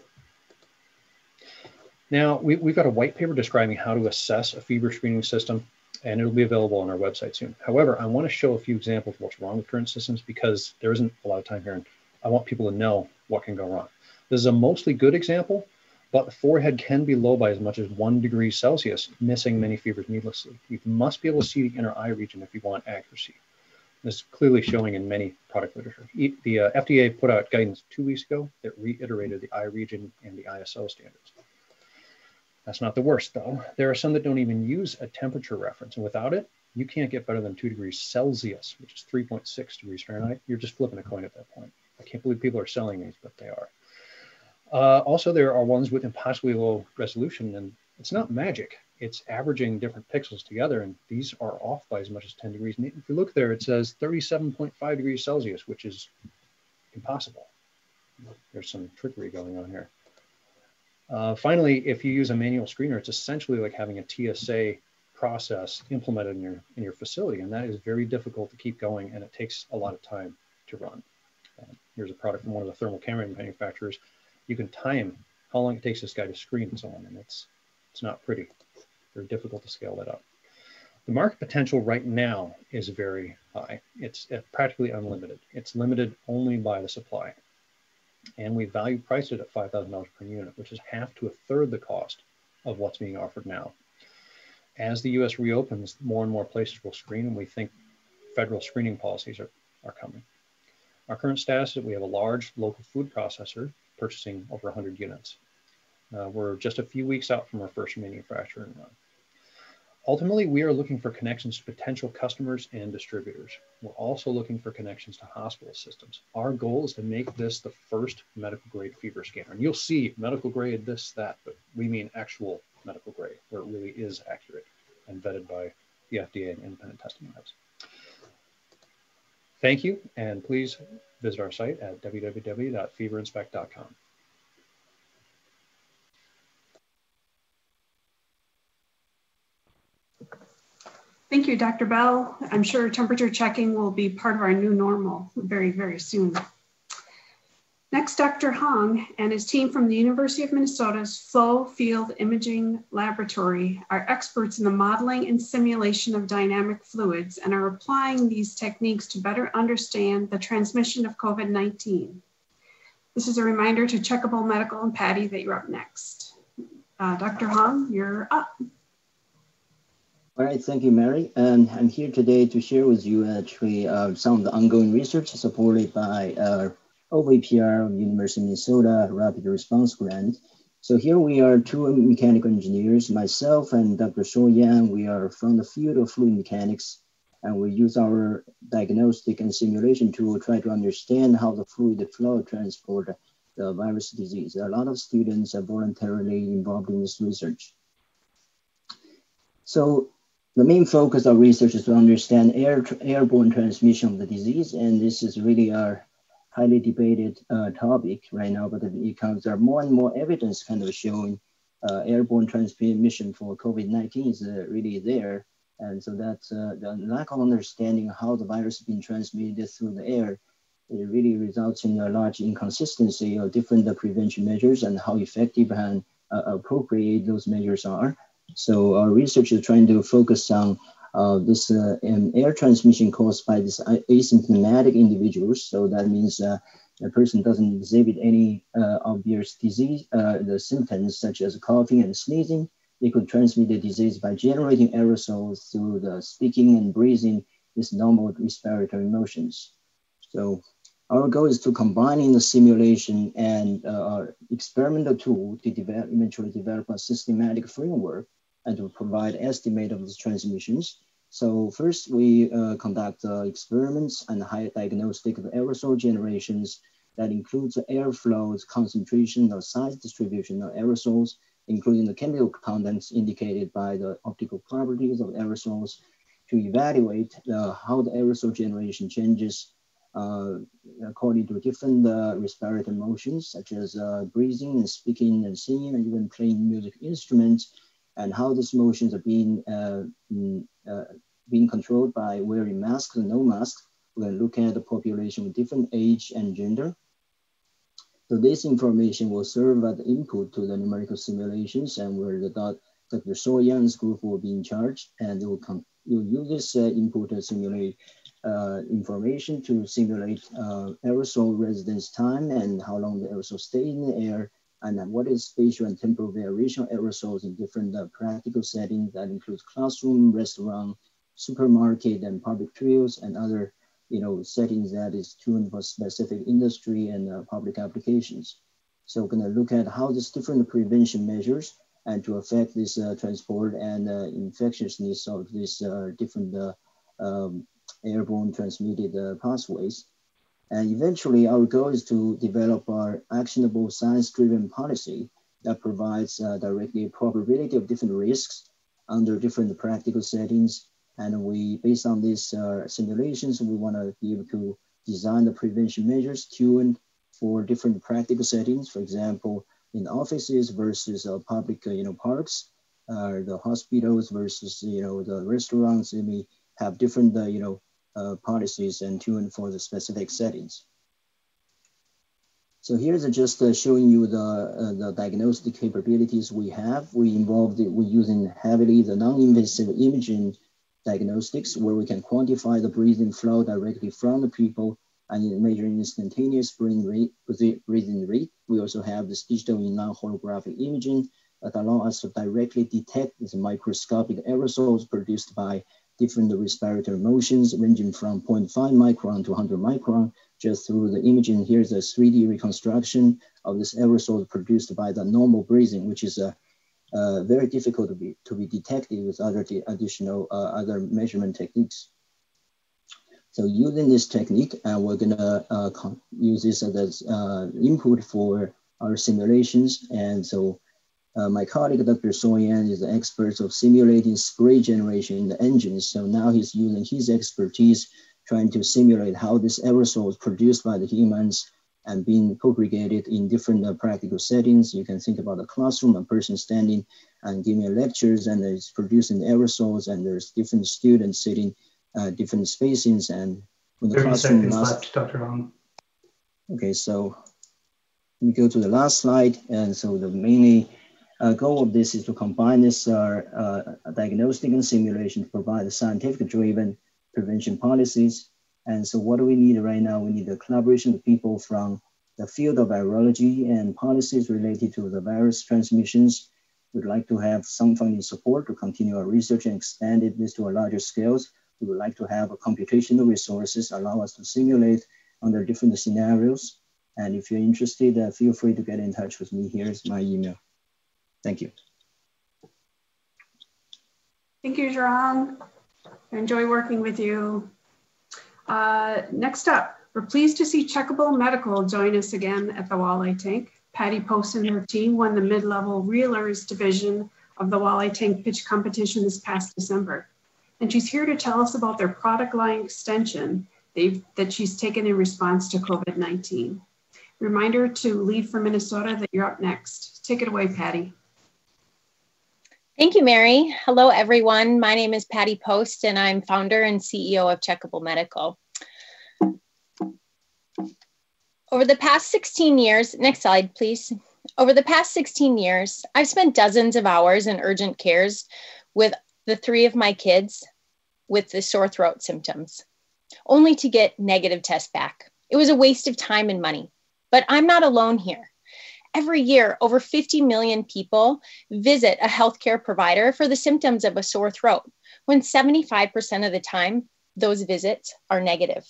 Speaker 7: Now, we, have got a white paper describing how to assess a fever screening system, and it'll be available on our website soon. However, I want to show a few examples of what's wrong with current systems because there isn't a lot of time here, and I want people to know what can go wrong. This is a mostly good example, but the forehead can be low by as much as one degree Celsius, missing many fevers needlessly. You must be able to see the inner eye region if you want accuracy. This is clearly showing in many product literature. The uh, FDA put out guidance two weeks ago that reiterated the eye region and the ISO standards. That's not the worst though. There are some that don't even use a temperature reference and without it, you can't get better than two degrees Celsius, which is 3.6 degrees Fahrenheit. You're just flipping a coin at that point. I can't believe people are selling these, but they are. Uh, also, there are ones with impossibly low resolution, and it's not magic. It's averaging different pixels together, and these are off by as much as 10 degrees. And if you look there, it says 37.5 degrees Celsius, which is impossible. There's some trickery going on here. Uh, finally, if you use a manual screener, it's essentially like having a TSA process implemented in your, in your facility. And that is very difficult to keep going and it takes a lot of time to run. Uh, here's a product from one of the thermal camera manufacturers. You can time how long it takes this guy to screen and so on. And it's, it's not pretty, very difficult to scale that up. The market potential right now is very high. It's uh, practically unlimited. It's limited only by the supply and we value priced it at $5,000 per unit, which is half to a third the cost of what's being offered now. As the US reopens, more and more places will screen, and we think federal screening policies are, are coming. Our current status is that we have a large local food processor purchasing over 100 units. Uh, we're just a few weeks out from our first manufacturing run. Ultimately, we are looking for connections to potential customers and distributors. We're also looking for connections to hospital systems. Our goal is to make this the first medical grade fever scanner. And you'll see medical grade this, that, but we mean actual medical grade, where it really is accurate and vetted by the FDA and independent testing labs. Thank you, and please visit our site at www.feverinspect.com.
Speaker 1: Thank you, Dr. Bell. I'm sure temperature checking will be part of our new normal very, very soon. Next, Dr. Hong and his team from the University of Minnesota's Flow Field Imaging Laboratory are experts in the modeling and simulation of dynamic fluids and are applying these techniques to better understand the transmission of COVID-19. This is a reminder to Checkable Medical and Patty that you're up next. Uh, Dr. Hong, you're up.
Speaker 8: All right, thank you, Mary. And I'm here today to share with you actually uh, some of the ongoing research supported by uh, OVPR of University of Minnesota Rapid Response Grant. So here we are two mechanical engineers, myself and Dr. Suo Yang. We are from the field of fluid mechanics, and we use our diagnostic and simulation tool to try to understand how the fluid flow transport the virus disease. A lot of students are voluntarily involved in this research. So the main focus of research is to understand air, airborne transmission of the disease, and this is really a highly debated uh, topic right now, but it comes, there are more and more evidence kind of showing uh, airborne transmission for COVID-19 is uh, really there. And so that's uh, the lack of understanding how the virus is being transmitted through the air, it really results in a large inconsistency of different prevention measures and how effective and uh, appropriate those measures are. So our research is trying to focus on uh, this uh, air transmission caused by this asymptomatic individuals. So that means uh, a person doesn't exhibit any uh, obvious disease, uh, the symptoms such as coughing and sneezing. They could transmit the disease by generating aerosols through the speaking and breathing these normal respiratory motions. So Our goal is to combining the simulation and uh, our experimental tool to develop, eventually develop a systematic framework and to provide estimate of the transmissions. So first we uh, conduct uh, experiments and high diagnostic of aerosol generations that includes air flows, concentration or size distribution of aerosols, including the chemical contents indicated by the optical properties of aerosols to evaluate uh, how the aerosol generation changes uh, according to different uh, respiratory motions, such as uh, breathing and speaking and singing and even playing music instruments, and how these motions are being, uh, mm, uh, being controlled by wearing masks and no masks. We're going to look at the population with different age and gender. So this information will serve as input to the numerical simulations and where the Dr. Suo Yang's group will be in charge and they will, come, you'll use this uh, input to simulate uh, information to simulate uh, aerosol residence time and how long the aerosol stay in the air and what is spatial and temporal variation aerosols in different uh, practical settings that includes classroom, restaurant, supermarket, and public trails and other you know, settings that is tuned for specific industry and uh, public applications. So we're gonna look at how these different prevention measures and to affect this uh, transport and uh, infectiousness of these uh, different um, airborne transmitted uh, pathways. And eventually our goal is to develop our actionable science-driven policy that provides uh, directly probability of different risks under different practical settings. And we, based on these uh, simulations, we wanna be able to design the prevention measures tuned for different practical settings. For example, in offices versus uh, public, uh, you know, parks, uh, the hospitals versus, you know, the restaurants, they may have different, uh, you know, uh, policies and tuned for the specific settings. So here's just uh, showing you the, uh, the diagnostic capabilities we have. We involved, we're using heavily the non-invasive imaging diagnostics where we can quantify the breathing flow directly from the people and measuring instantaneous breathing rate, breathing rate. We also have this digital inline holographic imaging that allow us to directly detect these microscopic aerosols produced by different respiratory motions ranging from 0.5 micron to 100 micron just through the imaging. Here's a 3D reconstruction of this aerosol produced by the normal breathing, which is a uh, uh, very difficult to be, to be detected with other additional uh, other measurement techniques. So using this technique, uh, we're gonna uh, use this as uh, input for our simulations. And so uh, my colleague, Dr. Suo Yang, is an expert of simulating spray generation in the engines. So now he's using his expertise trying to simulate how this aerosol is produced by the humans and being propagated in different uh, practical settings. You can think about a classroom, a person standing and giving lectures and it's producing aerosols and there's different students sitting uh, different spacings and
Speaker 9: when the 30 classroom seconds last, left, Dr. Hong.
Speaker 8: Okay, so we go to the last slide. And so the mainly uh, goal of this is to combine this uh, uh, diagnostic and simulation to provide scientific driven prevention policies. And so what do we need right now? We need the collaboration of people from the field of virology and policies related to the virus transmissions. We'd like to have some funding support to continue our research and expand it this to a larger scales. We would like to have computational resources allow us to simulate under different scenarios. And if you're interested, uh, feel free to get in touch with me. Here's my email. Thank you.
Speaker 1: Thank you, Jerome. Enjoy working with you. Uh, next up, we're pleased to see Checkable Medical join us again at the Walleye Tank. Patty Post and her team won the mid-level reelers division of the Walleye Tank pitch competition this past December. And she's here to tell us about their product line extension that she's taken in response to COVID-19. Reminder to lead from Minnesota that you're up next. Take it away, Patty.
Speaker 10: Thank you, Mary. Hello, everyone. My name is Patty Post, and I'm founder and CEO of Checkable Medical. Over the past 16 years, next slide, please. Over the past 16 years, I've spent dozens of hours in urgent cares with the three of my kids with the sore throat symptoms, only to get negative tests back. It was a waste of time and money, but I'm not alone here. Every year, over 50 million people visit a healthcare provider for the symptoms of a sore throat, when 75% of the time, those visits are negative.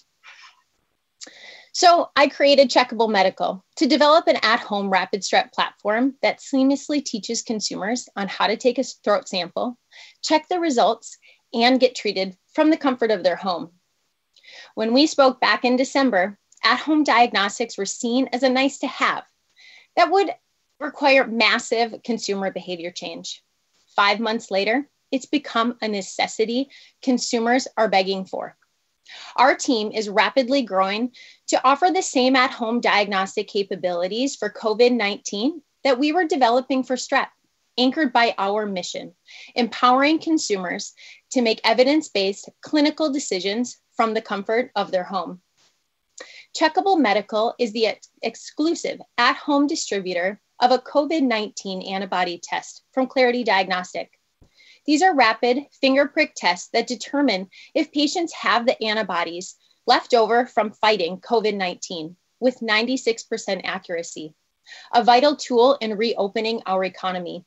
Speaker 10: So I created Checkable Medical to develop an at-home rapid strep platform that seamlessly teaches consumers on how to take a throat sample, check the results, and get treated from the comfort of their home. When we spoke back in December, at-home diagnostics were seen as a nice to have that would require massive consumer behavior change. Five months later, it's become a necessity consumers are begging for. Our team is rapidly growing to offer the same at home diagnostic capabilities for COVID 19 that we were developing for strep, anchored by our mission, empowering consumers to make evidence based clinical decisions from the comfort of their home. Checkable Medical is the ex- exclusive at home distributor of a COVID 19 antibody test from Clarity Diagnostic. These are rapid finger prick tests that determine if patients have the antibodies left over from fighting COVID 19 with 96% accuracy, a vital tool in reopening our economy.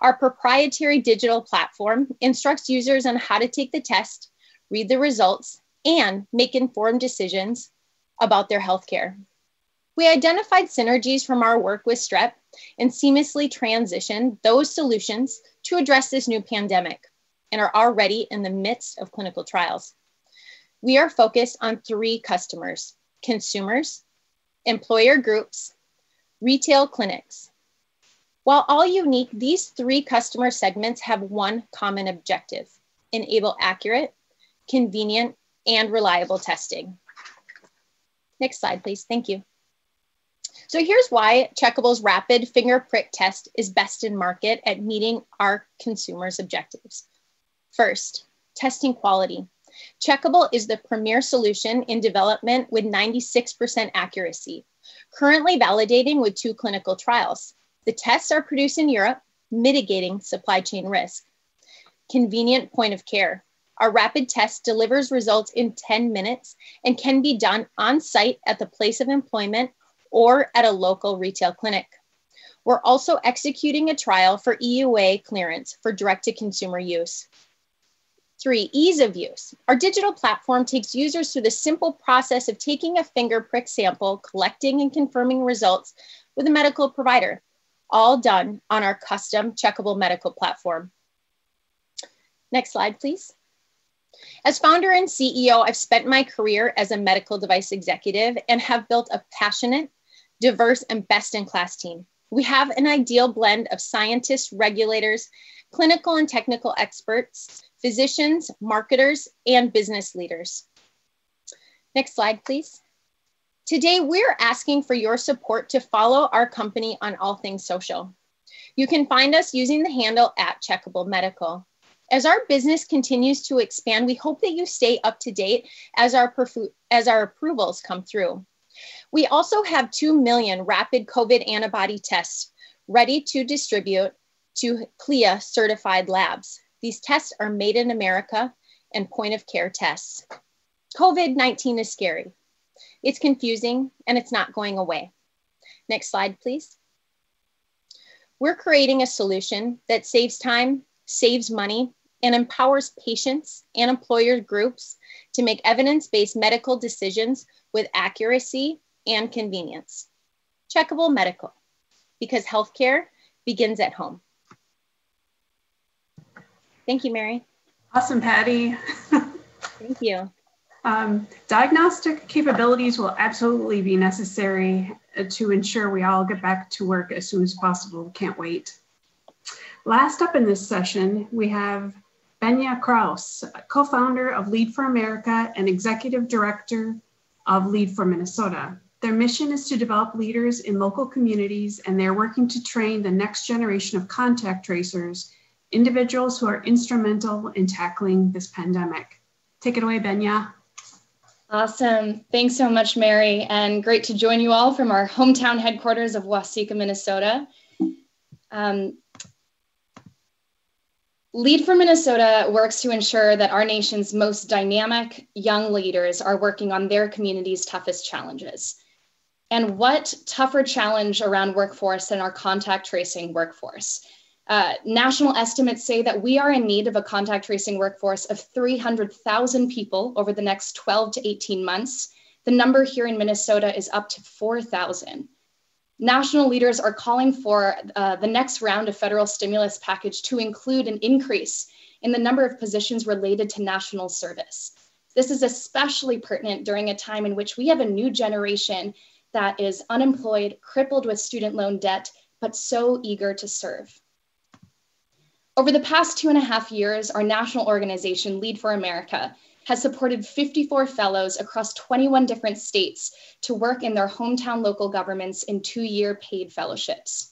Speaker 10: Our proprietary digital platform instructs users on how to take the test, read the results, and make informed decisions about their healthcare. We identified synergies from our work with Strep and seamlessly transitioned those solutions to address this new pandemic and are already in the midst of clinical trials. We are focused on three customers consumers, employer groups, retail clinics. While all unique, these three customer segments have one common objective enable accurate, convenient, and reliable testing. Next slide, please. Thank you. So here's why Checkable's rapid finger prick test is best in market at meeting our consumers' objectives. First, testing quality. Checkable is the premier solution in development with 96% accuracy, currently validating with two clinical trials. The tests are produced in Europe, mitigating supply chain risk. Convenient point of care. Our rapid test delivers results in 10 minutes and can be done on site at the place of employment or at a local retail clinic. We're also executing a trial for EUA clearance for direct to consumer use. Three, ease of use. Our digital platform takes users through the simple process of taking a finger prick sample, collecting and confirming results with a medical provider, all done on our custom checkable medical platform. Next slide, please. As founder and CEO, I've spent my career as a medical device executive and have built a passionate, diverse, and best in class team. We have an ideal blend of scientists, regulators, clinical and technical experts, physicians, marketers, and business leaders. Next slide, please. Today, we're asking for your support to follow our company on all things social. You can find us using the handle at Checkable Medical. As our business continues to expand, we hope that you stay up to date as our, as our approvals come through. We also have 2 million rapid COVID antibody tests ready to distribute to CLIA certified labs. These tests are made in America and point of care tests. COVID 19 is scary. It's confusing and it's not going away. Next slide, please. We're creating a solution that saves time, saves money, and empowers patients and employer groups to make evidence based medical decisions with accuracy and convenience. Checkable medical, because healthcare begins at home. Thank you, Mary.
Speaker 1: Awesome, Patty.
Speaker 10: Thank you.
Speaker 1: Um, diagnostic capabilities will absolutely be necessary uh, to ensure we all get back to work as soon as possible. Can't wait. Last up in this session, we have Benya Kraus, co-founder of Lead for America and executive director of Lead for Minnesota. Their mission is to develop leaders in local communities, and they're working to train the next generation of contact tracers, individuals who are instrumental in tackling this pandemic. Take it away, Benya.
Speaker 11: Awesome. Thanks so much, Mary, and great to join you all from our hometown headquarters of Waseca, Minnesota. Um, Lead for Minnesota works to ensure that our nation's most dynamic young leaders are working on their community's toughest challenges. And what tougher challenge around workforce than our contact tracing workforce? Uh, national estimates say that we are in need of a contact tracing workforce of 300,000 people over the next 12 to 18 months The number here in Minnesota is up to 4,000. National leaders are calling for uh, the next round of federal stimulus package to include an increase in the number of positions related to national service. This is especially pertinent during a time in which we have a new generation that is unemployed, crippled with student loan debt, but so eager to serve. Over the past two and a half years, our national organization, Lead for America, has supported 54 fellows across 21 different states to work in their hometown local governments in two year paid fellowships.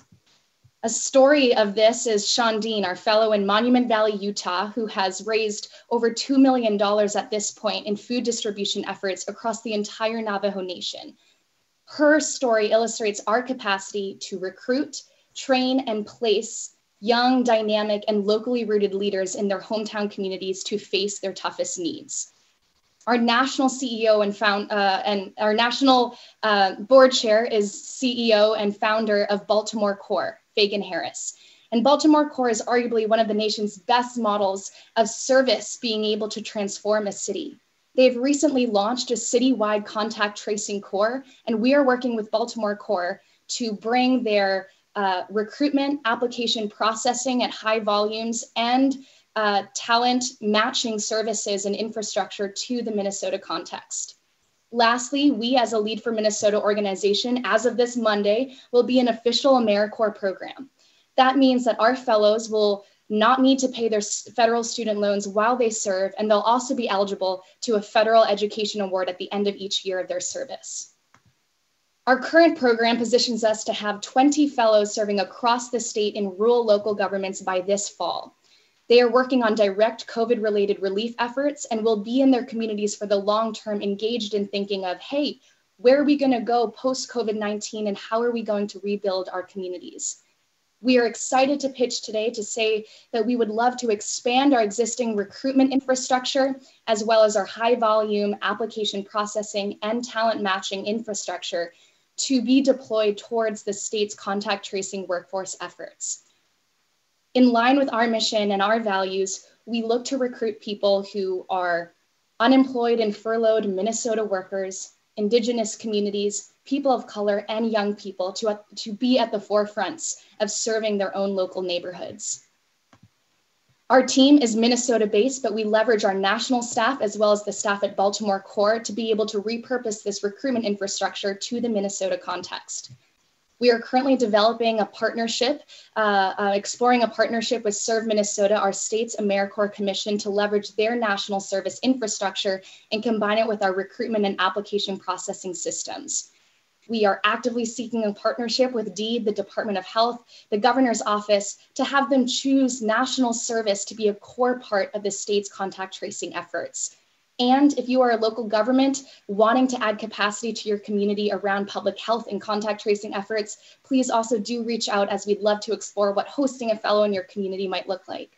Speaker 11: A story of this is Shandiin, our fellow in Monument Valley, Utah, who has raised over $2 million at this point in food distribution efforts across the entire Navajo Nation. Her story illustrates our capacity to recruit, train, and place young, dynamic, and locally rooted leaders in their hometown communities to face their toughest needs. Our national CEO and found uh, and our national uh, board chair is CEO and founder of Baltimore Corps, Fagan Harris. And Baltimore Corps is arguably one of the nation's best models of service being able to transform a city. They've recently launched a citywide contact tracing core, and we are working with Baltimore Corps to bring their uh, recruitment, application processing at high volumes, and uh, talent matching services and infrastructure to the Minnesota context. Lastly, we as a Lead for Minnesota organization, as of this Monday, will be an official AmeriCorps program. That means that our fellows will not need to pay their federal student loans while they serve, and they'll also be eligible to a federal education award at the end of each year of their service. Our current program positions us to have 20 fellows serving across the state in rural local governments by this fall. They are working on direct COVID related relief efforts and will be in their communities for the long term, engaged in thinking of, hey, where are we going to go post COVID 19 and how are we going to rebuild our communities? We are excited to pitch today to say that we would love to expand our existing recruitment infrastructure as well as our high volume application processing and talent matching infrastructure to be deployed towards the state's contact tracing workforce efforts. In line with our mission and our values, we look to recruit people who are unemployed and furloughed Minnesota workers, Indigenous communities, people of color, and young people to, to be at the forefronts of serving their own local neighborhoods. Our team is Minnesota based, but we leverage our national staff as well as the staff at Baltimore Corps to be able to repurpose this recruitment infrastructure to the Minnesota context. We are currently developing a partnership, uh, uh, exploring a partnership with Serve Minnesota, our state's AmeriCorps commission, to leverage their national service infrastructure and combine it with our recruitment and application processing systems. We are actively seeking a partnership with DEED, the Department of Health, the governor's office to have them choose national service to be a core part of the state's contact tracing efforts. And if you are a local government wanting to add capacity to your community around public health and contact tracing efforts, please also do reach out as we'd love to explore what hosting a fellow in your community might look like.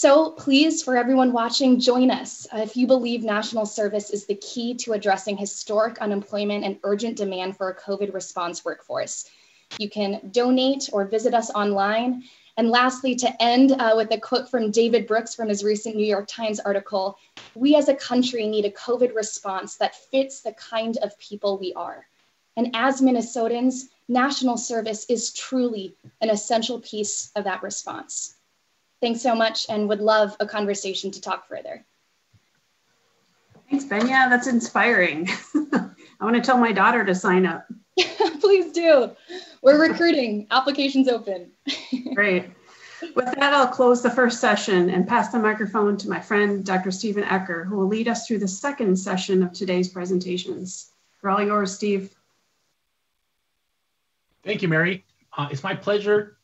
Speaker 11: So please, for everyone watching, join us. If you believe national service is the key to addressing historic unemployment and urgent demand for a COVID response workforce, you can donate or visit us online. And lastly, to end uh, with a quote from David Brooks from his recent New York Times article We as a country need a COVID response that fits the kind of people we are. And as Minnesotans, national service is truly an essential piece of that response. Thanks so much and would love a conversation to talk further.
Speaker 1: Thanks, Benya. That's inspiring. I want to tell my daughter to sign up.
Speaker 11: Please do. We're recruiting. Applications open.
Speaker 1: Great. With that, I'll close the first session and pass the microphone to my friend, Dr. Stephen Ekker, who will lead us through the second session of today's presentations. You're all yours, Steve.
Speaker 12: Thank you, Mary. Uh, it's my pleasure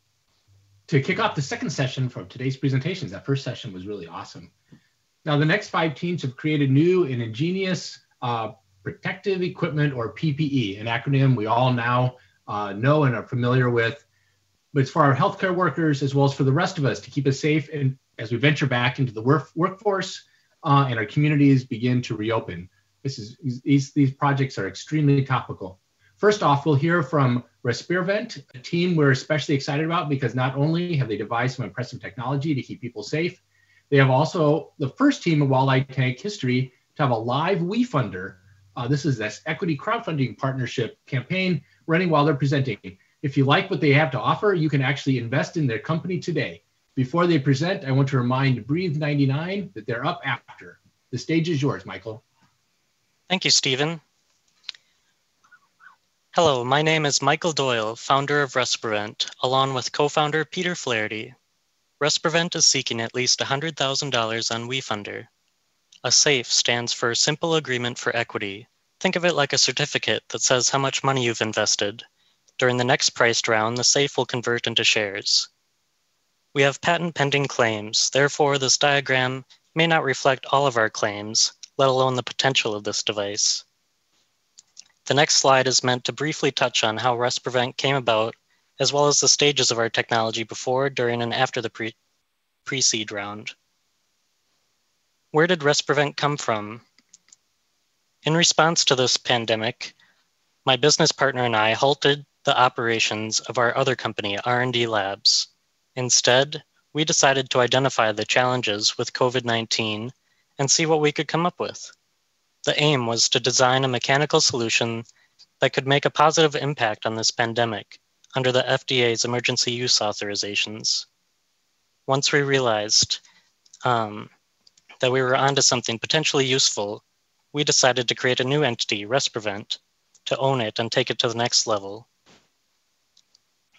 Speaker 12: to kick off the second session for today's presentations. That first session was really awesome. Now, the next five teams have created new and ingenious uh, protective equipment or PPE, an acronym we all now uh, know and are familiar with. But it's for our healthcare workers as well as for the rest of us to keep us safe and as we venture back into the work, workforce uh, and our communities begin to reopen. This is these, these projects are extremely topical. First off, we'll hear from ResPrevent, a team we're especially excited about because not only have they devised some impressive technology to keep people safe, they have also the first team in Walleye Tank history to have a live WeFunder Uh, this is this equity crowdfunding partnership campaign running while they're presenting. If you like what they have to offer, you can actually invest in their company today. Before they present, I want to remind Breathe 99 that they're up after. The stage is yours, Michael.
Speaker 13: Thank you, Stephen. Hello, my name is Michael Doyle, founder of ResPrevent, along with co-founder Peter Flaherty. ResPrevent is seeking at least $100,000 on WeFunder. A SAFE stands for Simple Agreement for Equity. Think of it like a certificate that says how much money you've invested. During the next priced round, the SAFE will convert into shares. We have patent pending claims, therefore this diagram may not reflect all of our claims, let alone the potential of this device. The next slide is meant to briefly touch on how ResPrevent came about, as well as the stages of our technology before, during, and after the pre- pre-seed round. Where did ResPrevent come from? In response to this pandemic, my business partner and I halted the operations of our other company, R&D Labs. Instead, we decided to identify the challenges with COVID-19 and see what we could come up with. The aim was to design a mechanical solution that could make a positive impact on this pandemic under the FDA's emergency use authorizations. Once we realized um, that we were onto something potentially useful, we decided to create a new entity, ResPrevent, to own it and take it to the next level.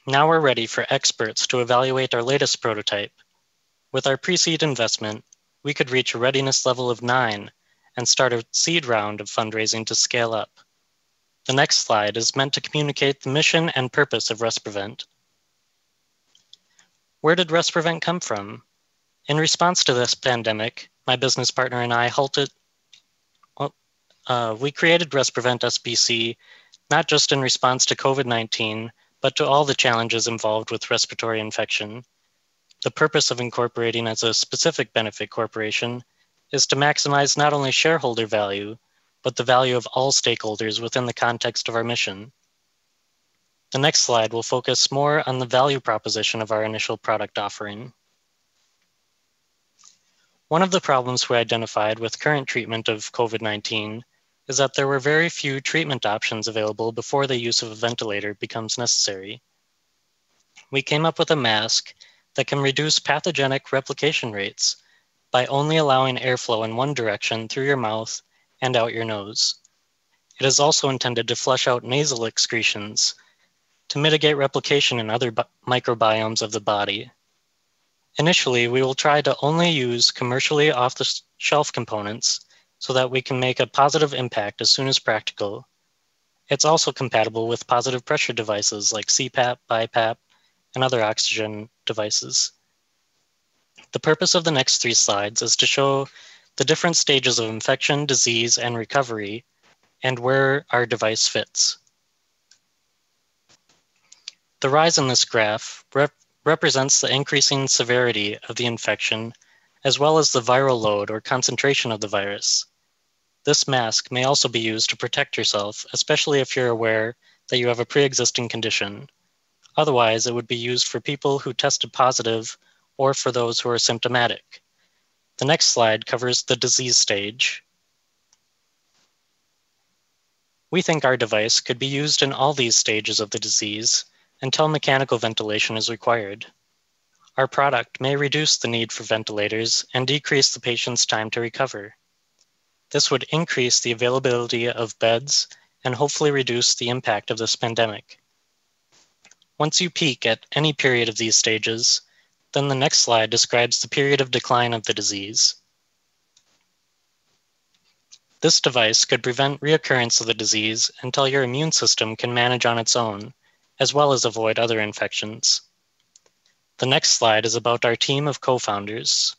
Speaker 13: Now we're ready for experts to evaluate our latest prototype. With our pre-seed investment, we could reach a readiness level of nine and start a seed round of fundraising to scale up. The next slide is meant to communicate the mission and purpose of ResPrevent. Where did ResPrevent come from? In response to this pandemic, my business partner and I halted. Well, uh, we created ResPrevent SBC not just in response to COVID 19, but to all the challenges involved with respiratory infection. The purpose of incorporating as a specific benefit corporation is to maximize not only shareholder value, but the value of all stakeholders within the context of our mission. The next slide will focus more on the value proposition of our initial product offering. One of the problems we identified with current treatment of COVID 19 is that there were very few treatment options available before the use of a ventilator becomes necessary. We came up with a mask that can reduce pathogenic replication rates by only allowing airflow in one direction through your mouth and out your nose. It is also intended to flush out nasal excretions to mitigate replication in other microbiomes of the body. Initially, we will try to only use commercially off the shelf components so that we can make a positive impact as soon as practical. It's also compatible with positive pressure devices like CPAP, BiPAP, and other oxygen devices. The purpose of the next three slides is to show the different stages of infection, disease, and recovery, and where our device fits. The rise in this graph rep represents the increasing severity of the infection, as well as the viral load or concentration of the virus. This mask may also be used to protect yourself, especially if you're aware that you have a pre-existing condition. Otherwise, it would be used for people who tested positive or for those who are symptomatic. The next slide covers the disease stage. We think our device could be used in all these stages of the disease until mechanical ventilation is required. Our product may reduce the need for ventilators and decrease the patient's time to recover. This would increase the availability of beds and hopefully reduce the impact of this pandemic. Once you peak at any period of these stages, then the next slide describes the period of decline of the disease. This device could prevent reoccurrence of the disease until your immune system can manage on its own, as well as avoid other infections. The next slide is about our team of co-founders.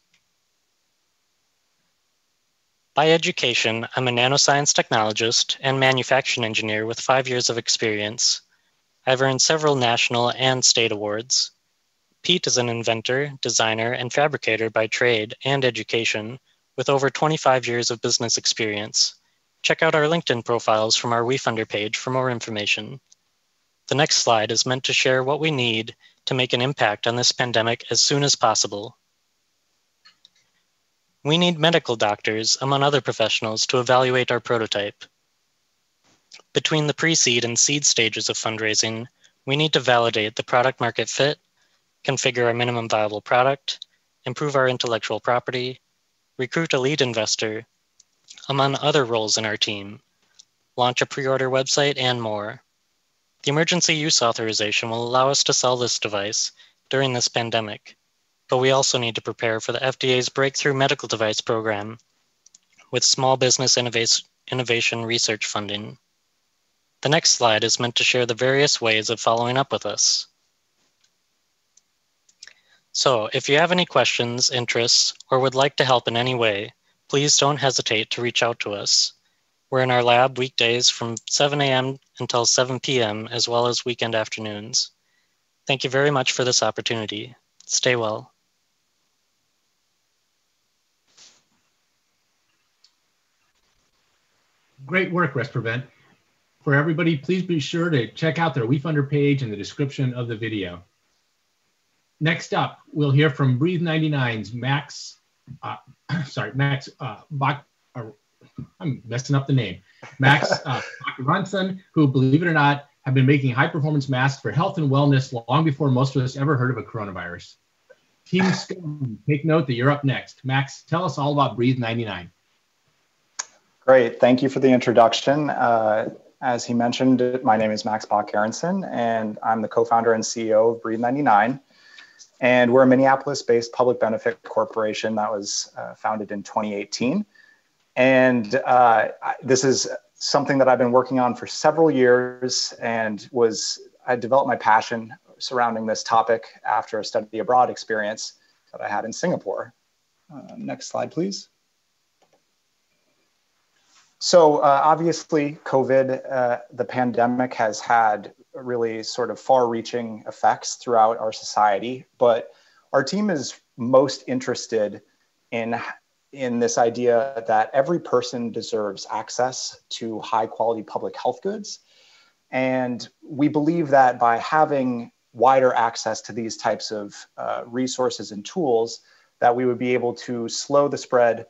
Speaker 13: By education, I'm a nanoscience technologist and manufacturing engineer with five years of experience. I've earned several national and state awards. Pete is an inventor, designer, and fabricator by trade and education with over 25 years of business experience. Check out our LinkedIn profiles from our WeFunder page for more information. The next slide is meant to share what we need to make an impact on this pandemic as soon as possible. We need medical doctors, among other professionals, to evaluate our prototype. Between the pre seed and seed stages of fundraising, we need to validate the product market fit, configure a minimum viable product, improve our intellectual property, recruit a lead investor, among other roles in our team, launch a pre order website, and more. The emergency use authorization will allow us to sell this device during this pandemic, but we also need to prepare for the FDA's Breakthrough Medical Device Program with small business innovation research funding. The next slide is meant to share the various ways of following up with us. So if you have any questions, interests, or would like to help in any way, please don't hesitate to reach out to us. We're in our lab weekdays from 7 a.m. until 7 p.m., as well as weekend afternoons. Thank you very much for this opportunity. Stay well.
Speaker 12: Great work, ResPrevent. For everybody, please be sure to check out their WeFunder page in the description of the video. Next up, we'll hear from Breathe 99's Max, uh, sorry, Max uh, Bach, uh, I'm messing up the name. Max uh, Ronson, who, believe it or not, have been making high performance masks for health and wellness long before most of us ever heard of a coronavirus. Team Scone, take note that you're up next. Max, tell us all about Breathe 99.
Speaker 14: Great. Thank you for the introduction. Uh, as he mentioned, my name is Max Bach Aronson, and I'm the co founder and CEO of Breathe 99. And we're a Minneapolis based public benefit corporation that was uh, founded in 2018. And uh, this is something that I've been working on for several years and was, I developed my passion surrounding this topic after a study abroad experience that I had in Singapore. Uh, next slide, please. So uh, obviously, COVID, uh, the pandemic has had really sort of far-reaching effects throughout our society, but our team is most interested in in this idea that every person deserves access to high quality public health goods. And we believe that by having wider access to these types of uh, resources and tools, that we would be able to slow the spread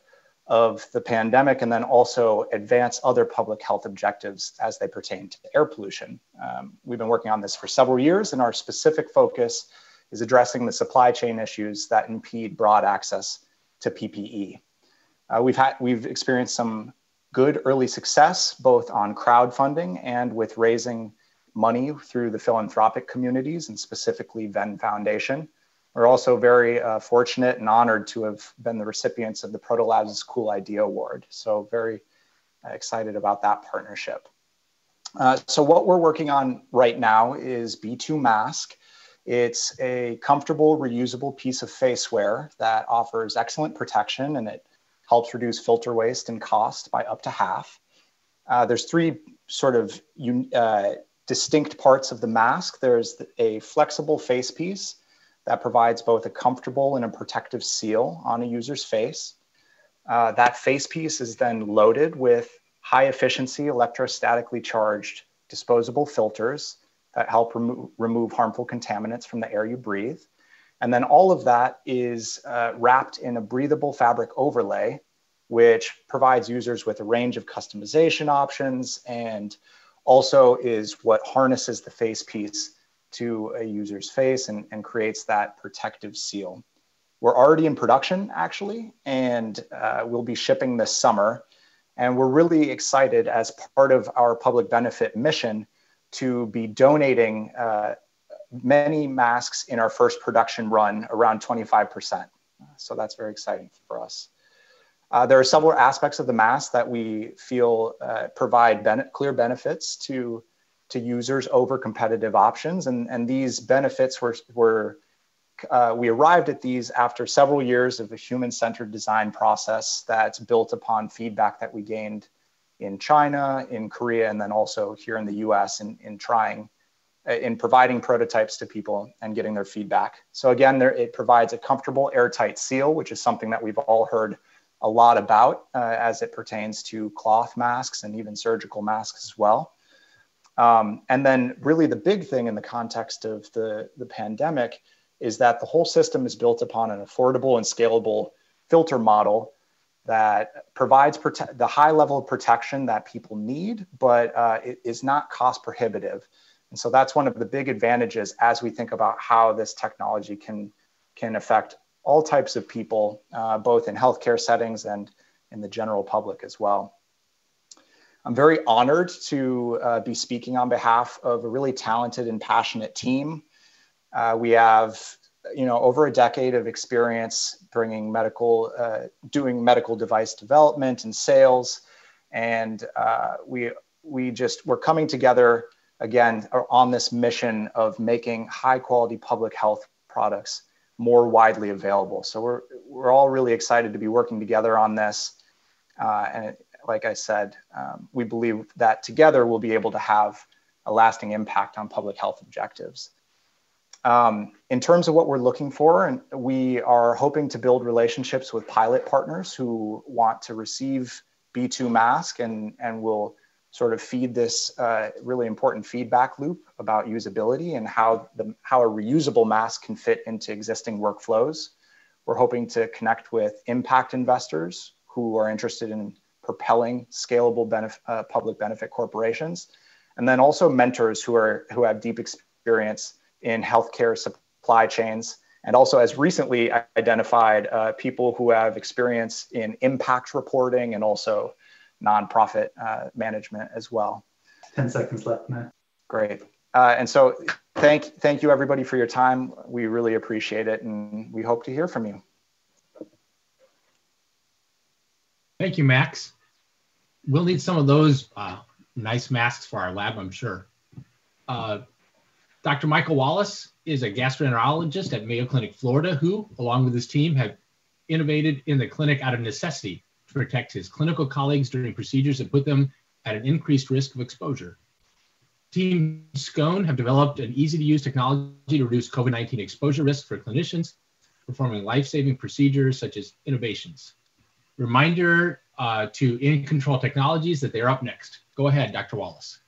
Speaker 14: of the pandemic and then also advance other public health objectives as they pertain to air pollution. Um, we've been working on this for several years, and our specific focus is addressing the supply chain issues that impede broad access to PPE. Uh, we've had we've experienced some good early success both on crowdfunding and with raising money through the philanthropic communities and specifically Venn Foundation. We're also very uh, fortunate and honored to have been the recipients of the Protolabs Cool Idea Award. So very uh, excited about that partnership. Uh, so what we're working on right now is B2 Mask. It's a comfortable, reusable piece of faceware that offers excellent protection and it helps reduce filter waste and cost by up to half. Uh, there's three sort of uh, distinct parts of the mask. There's a flexible face piece that provides both a comfortable and a protective seal on a user's face. Uh, that face piece is then loaded with high efficiency electrostatically charged disposable filters that help remo- remove harmful contaminants from the air you breathe. And then all of that is uh, wrapped in a breathable fabric overlay, which provides users with a range of customization options and also is what harnesses the face piece to a user's face and, and creates that protective seal. We're already in production actually, and uh, we'll be shipping this summer. And we're really excited as part of our public benefit mission to be donating uh, many masks in our first production run, around 25%. So that's very exciting for us. Uh, there are several aspects of the mask that we feel uh, provide ben clear benefits to, to users over competitive options. And, and these benefits were, were uh, we arrived at these after several years of a human-centered design process that's built upon feedback that we gained in China, in Korea, and then also here in the US in, in trying uh, in providing prototypes to people and getting their feedback. So again, there, it provides a comfortable airtight seal, which is something that we've all heard a lot about uh, as it pertains to cloth masks and even surgical masks as well. Um, and then really the big thing in the context of the, the pandemic is that the whole system is built upon an affordable and scalable filter model that provides prote- the high level of protection that people need, but uh, it is not cost prohibitive. And so that's one of the big advantages as we think about how this technology can, can affect all types of people, uh, both in healthcare settings and in the general public as well. I'm very honored to uh, be speaking on behalf of a really talented and passionate team. Uh, we have, you know, over a decade of experience bringing medical, uh, doing medical device development and sales, and uh, we we just we're coming together again on this mission of making high quality public health products more widely available. So we're we're all really excited to be working together on this, uh, and it, like I said, um, we believe that together we'll be able to have a lasting impact on public health objectives. Um, in terms of what we're looking for, and we are hoping to build relationships with pilot partners who want to receive B2 mask and, and will sort of feed this uh, really important feedback loop about usability and how, the, how a reusable mask can fit into existing workflows. We're hoping to connect with impact investors who are interested in propelling scalable benef- uh, public benefit corporations, and then also mentors who are who have deep experience in healthcare supply chains, and also as recently identified uh, people who have experience in impact reporting and also nonprofit uh, management as well.
Speaker 9: 10 seconds left, Matt.
Speaker 14: Great. Uh, and so thank, thank you everybody for your time. We really appreciate it and we hope to hear from you.
Speaker 12: Thank you, Max. We'll need some of those uh, nice masks for our lab, I'm sure. Uh, Dr. Michael Wallace is a gastroenterologist at Mayo Clinic, Florida, who, along with his team, have innovated in the clinic out of necessity to protect his clinical colleagues during procedures that put them at an increased risk of exposure. Team Scone have developed an easy to use technology to reduce COVID 19 exposure risk for clinicians performing life saving procedures such as intubations. Reminder uh, to In Control Technologies that they're up next. Go ahead, Dr. Wallace.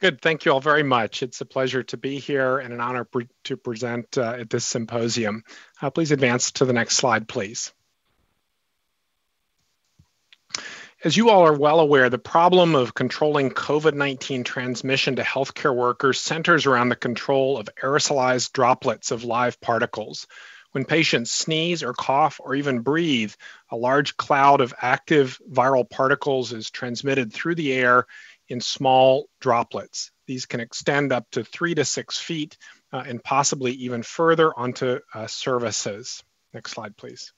Speaker 15: Good. Thank you all very much. It's a pleasure to be here and an honor pre to present uh, at this symposium. Uh, please advance to the next slide, please. As you all are well aware, the problem of controlling COVID 19 transmission to healthcare workers centers around the control of aerosolized droplets of live particles. When patients sneeze or cough or even breathe, a large cloud of active viral particles is transmitted through the air in small droplets. These can extend up to three to six feet uh, and possibly even further onto uh, surfaces. Next slide, please.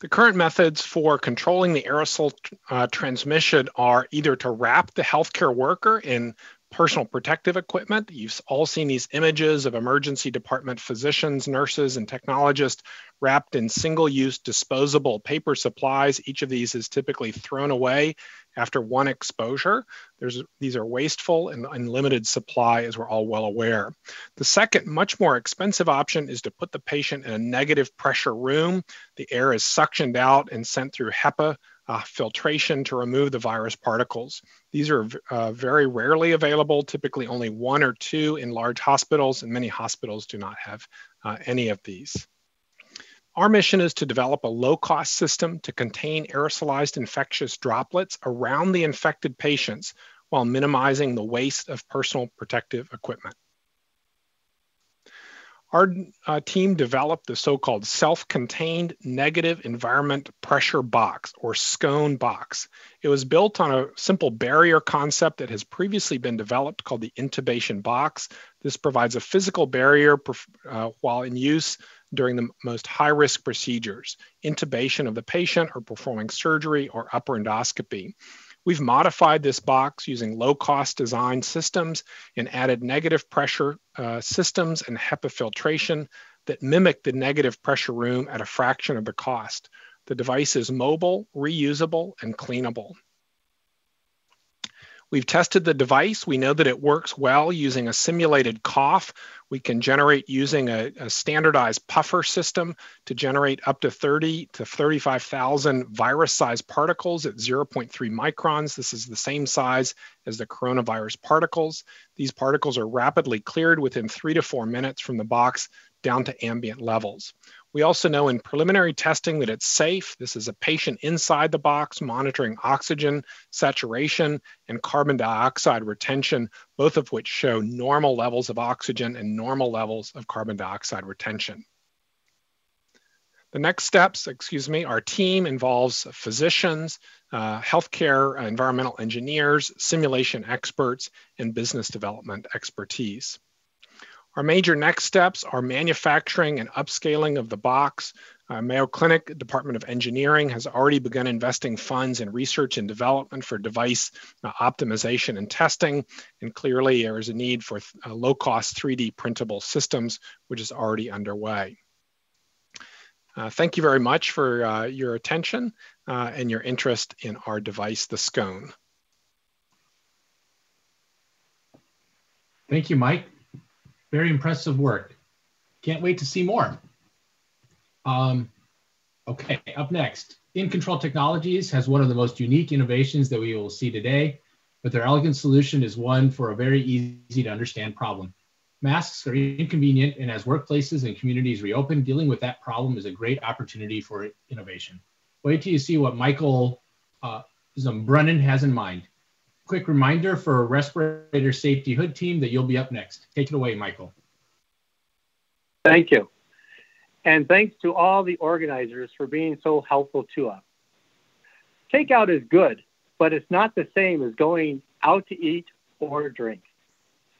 Speaker 15: The current methods for controlling the aerosol uh, transmission are either to wrap the healthcare worker in personal protective equipment. You've all seen these images of emergency department physicians, nurses, and technologists wrapped in single use disposable paper supplies. Each of these is typically thrown away after one exposure. There's, these are wasteful and unlimited supply, as we're all well aware. The second, much more expensive option is to put the patient in a negative pressure room. The air is suctioned out and sent through HEPA uh, filtration to remove the virus particles. These are uh, very rarely available, typically only one or two in large hospitals, and many hospitals do not have uh, any of these. Our mission is to develop a low cost system to contain aerosolized infectious droplets around the infected patients while minimizing the waste of personal protective equipment. Our uh, team developed the so-called self-contained negative environment pressure box or SCONE box. It was built on a simple barrier concept that has previously been developed called the intubation box. This provides a physical barrier uh, while in use during the most high-risk procedures, intubation of the patient or performing surgery or upper endoscopy. We've modified this box using low cost design systems and added negative pressure uh, systems and HEPA filtration that mimic the negative pressure room at a fraction of the cost. The device is mobile, reusable, and cleanable. We've tested the device. We know that it works well using a simulated cough. We can generate using a, a standardized puffer system to generate up to 30 to 35,000 virus-sized particles at 0.3 microns. This is the same size as the coronavirus particles. These particles are rapidly cleared within three to four minutes from the box down to ambient levels. We also know in preliminary testing that it's safe. This is a patient inside the box monitoring oxygen saturation and carbon dioxide retention, both of which show normal levels of oxygen and normal levels of carbon dioxide retention. The next steps, excuse me, our team involves physicians, uh, healthcare, environmental engineers, simulation experts, and business development expertise. Our major next steps are manufacturing and upscaling of the box. Uh, Mayo Clinic Department of Engineering has already begun investing funds in research and development for device uh, optimization and testing. And clearly there is a need for uh, low cost 3D printable systems, which is already underway. Uh, thank you very much for uh, your attention uh, and your interest in our device, the Scone.
Speaker 12: Thank you, Mike. Very impressive work. Can't wait to see more. Um, okay, up next, In Control Technologies has one of the most unique innovations that we will see today, but their elegant solution is one for a very easy to understand problem. Masks are inconvenient, and as workplaces and communities reopen, dealing with that problem is a great opportunity for innovation. Wait till you see what Michael uh, has in mind. Quick reminder for a respirator safety hood team that you'll be up next. Take it away, Michael.
Speaker 16: Thank you. And thanks to all the organizers for being so helpful to us. Takeout is good, but it's not the same as going out to eat or drink.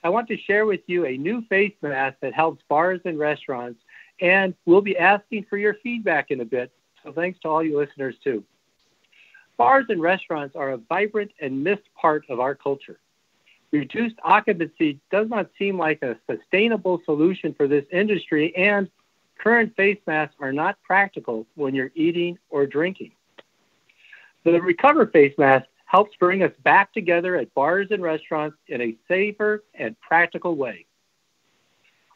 Speaker 16: I want to share with you a new face mask that helps bars and restaurants, and we'll be asking for your feedback in a bit. So thanks to all you listeners too. Bars and restaurants are a vibrant and missed part of our culture. Reduced occupancy does not seem like a sustainable solution for this industry, and current face masks are not practical when you're eating or drinking. The Recover face mask helps bring us back together at bars and restaurants in a safer and practical way.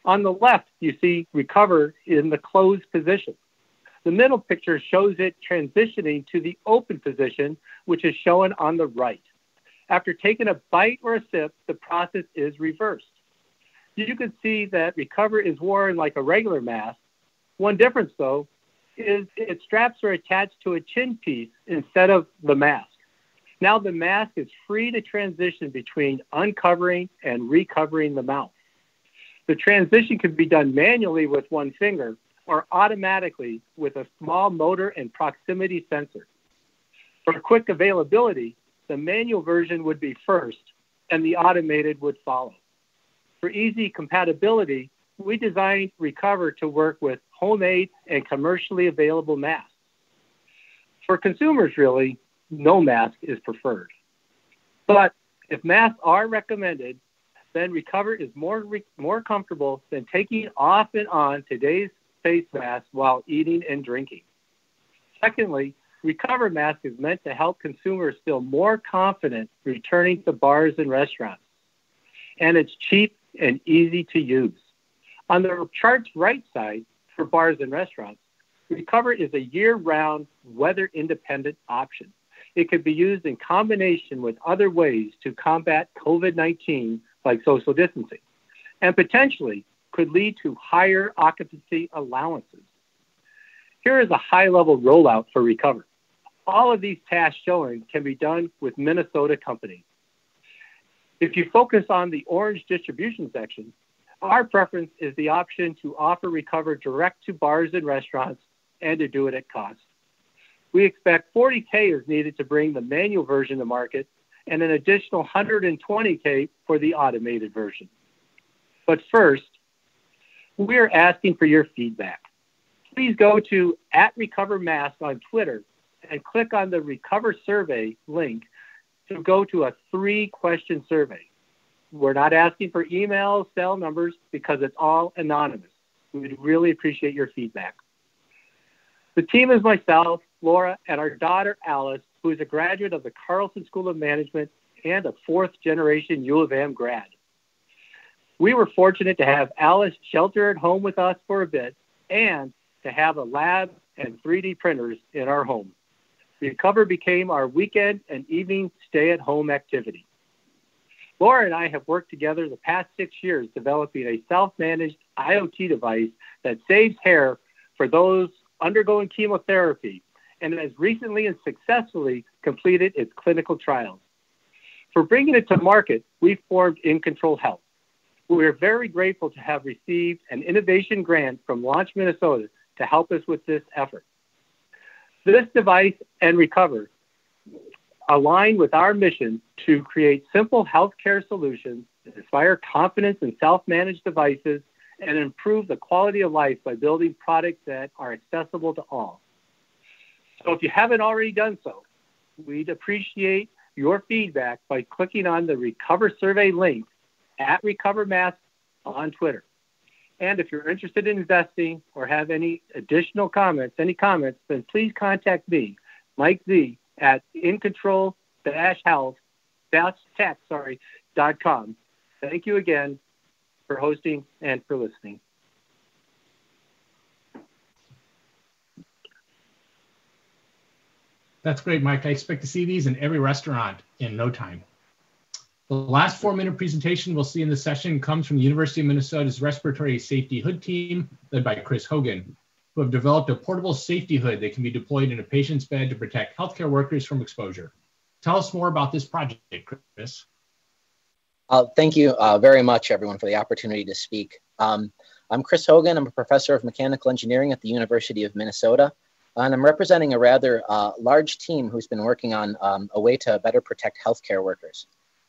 Speaker 16: On the left, you see recover in the closed position. The middle picture shows it transitioning to the open position, which is shown on the right. After taking a bite or a sip, the process is reversed. You can see that recover is worn like a regular mask. One difference, though, is its straps are attached to a chin piece instead of the mask. Now the mask is free to transition between uncovering and recovering the mouth. The transition can be done manually with one finger or automatically with a small motor and proximity sensor. For quick availability, the manual version would be first and the automated would follow. For easy compatibility, we designed Recover to work with homemade and commercially available masks. For consumers, really, no mask is preferred. But if masks are recommended, then Recover is more, re- more comfortable than taking off and on today's face mask while eating and drinking. Secondly, Recover Mask is meant to help consumers feel more confident returning to bars and restaurants. And it's cheap and easy to use. On the chart's right side, for bars and restaurants, Recover is a year round, weather independent option. It could be used in combination with other ways to combat COVID 19, like social distancing, and potentially could lead to higher occupancy allowances. Here is a high level rollout for Recover. All of these tasks shown can be done with Minnesota companies. If you focus on the orange distribution section, our preference is the option to offer Recover direct to bars and restaurants and to do it at cost. We expect 40K is needed to bring the manual version to market and an additional 120K for the automated version. But first, we are asking for your feedback. Please go to at Recover Mask on Twitter and click on the Recover Survey link to go to a three question survey. We're not asking for emails, cell numbers, because it's all anonymous. We would really appreciate your feedback. The team is myself, Laura, and our daughter Alice, who is a graduate of the Carlson School of Management and a fourth generation U of M grad. We were fortunate to have Alice shelter at home with us for a bit and to have a lab and 3D printers in our home. Recover became our weekend and evening stay at home activity. Laura and I have worked together the past six years developing a self managed IoT device that saves hair for those undergoing chemotherapy and has recently and successfully completed its clinical trials. For bringing it to market, we formed In Control Health. We are very grateful to have received an innovation grant from Launch Minnesota to help us with this effort. This device and recover align with our mission to create simple healthcare solutions that inspire confidence in self-managed devices, and improve the quality of life by building products that are accessible to all. So if you haven't already done so, we'd appreciate your feedback by clicking on the Recover Survey link at Recover Mask on Twitter. And if you're interested in investing or have any additional comments, any comments, then please contact me, Mike Z, at incontrol-health-tech, sorry, dot com. Thank you again for hosting and for listening.
Speaker 12: That's great, Mike. I expect to see these in every restaurant in no time. The last four minute presentation we'll see in the session comes from the University of Minnesota's Respiratory Safety Hood team, led by Chris Hogan, who have developed a portable safety hood that can be deployed in a patient's bed to protect healthcare workers from exposure. Tell us more about this project, Chris.
Speaker 17: Uh, thank you uh, very much, everyone, for the opportunity to speak. Um, I'm Chris Hogan. I'm a professor of mechanical engineering at the University of Minnesota, and I'm representing a rather uh, large team who's been working on um, a way to better protect healthcare workers.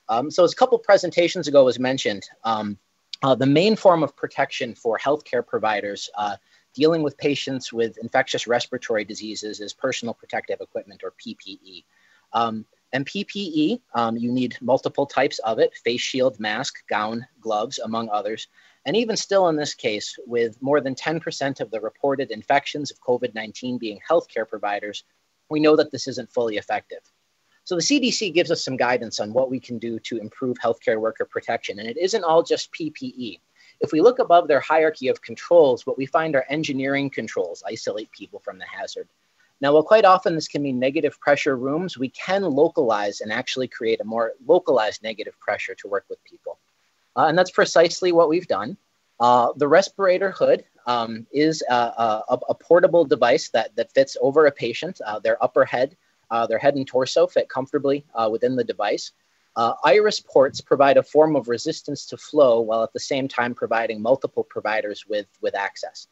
Speaker 17: Um, so, as a couple presentations ago was mentioned, um, uh, the main form of protection for healthcare providers uh, dealing with patients with infectious respiratory diseases is personal protective equipment, or PPE. Um, and PPE, um, you need multiple types of it face shield, mask, gown, gloves, among others. And even still, in this case, with more than 10% of the reported infections of COVID 19 being healthcare providers, we know that this isn't fully effective. So the CDC gives us some guidance on what we can do to improve healthcare worker protection. And it isn't all just PPE. If we look above their hierarchy of controls, what we find are engineering controls, isolate people from the hazard. Now, while quite often this can mean negative pressure rooms, we can localize and actually create a more localized negative pressure to work with people. Uh, and that's precisely what we've done. Uh, the respirator hood um, is a, a, a, portable device that, that fits over a patient. Uh, their upper head, uh, their head and torso fit comfortably uh, within the device. Uh, iris ports provide a form of resistance to flow while at the same time providing multiple providers with, with access.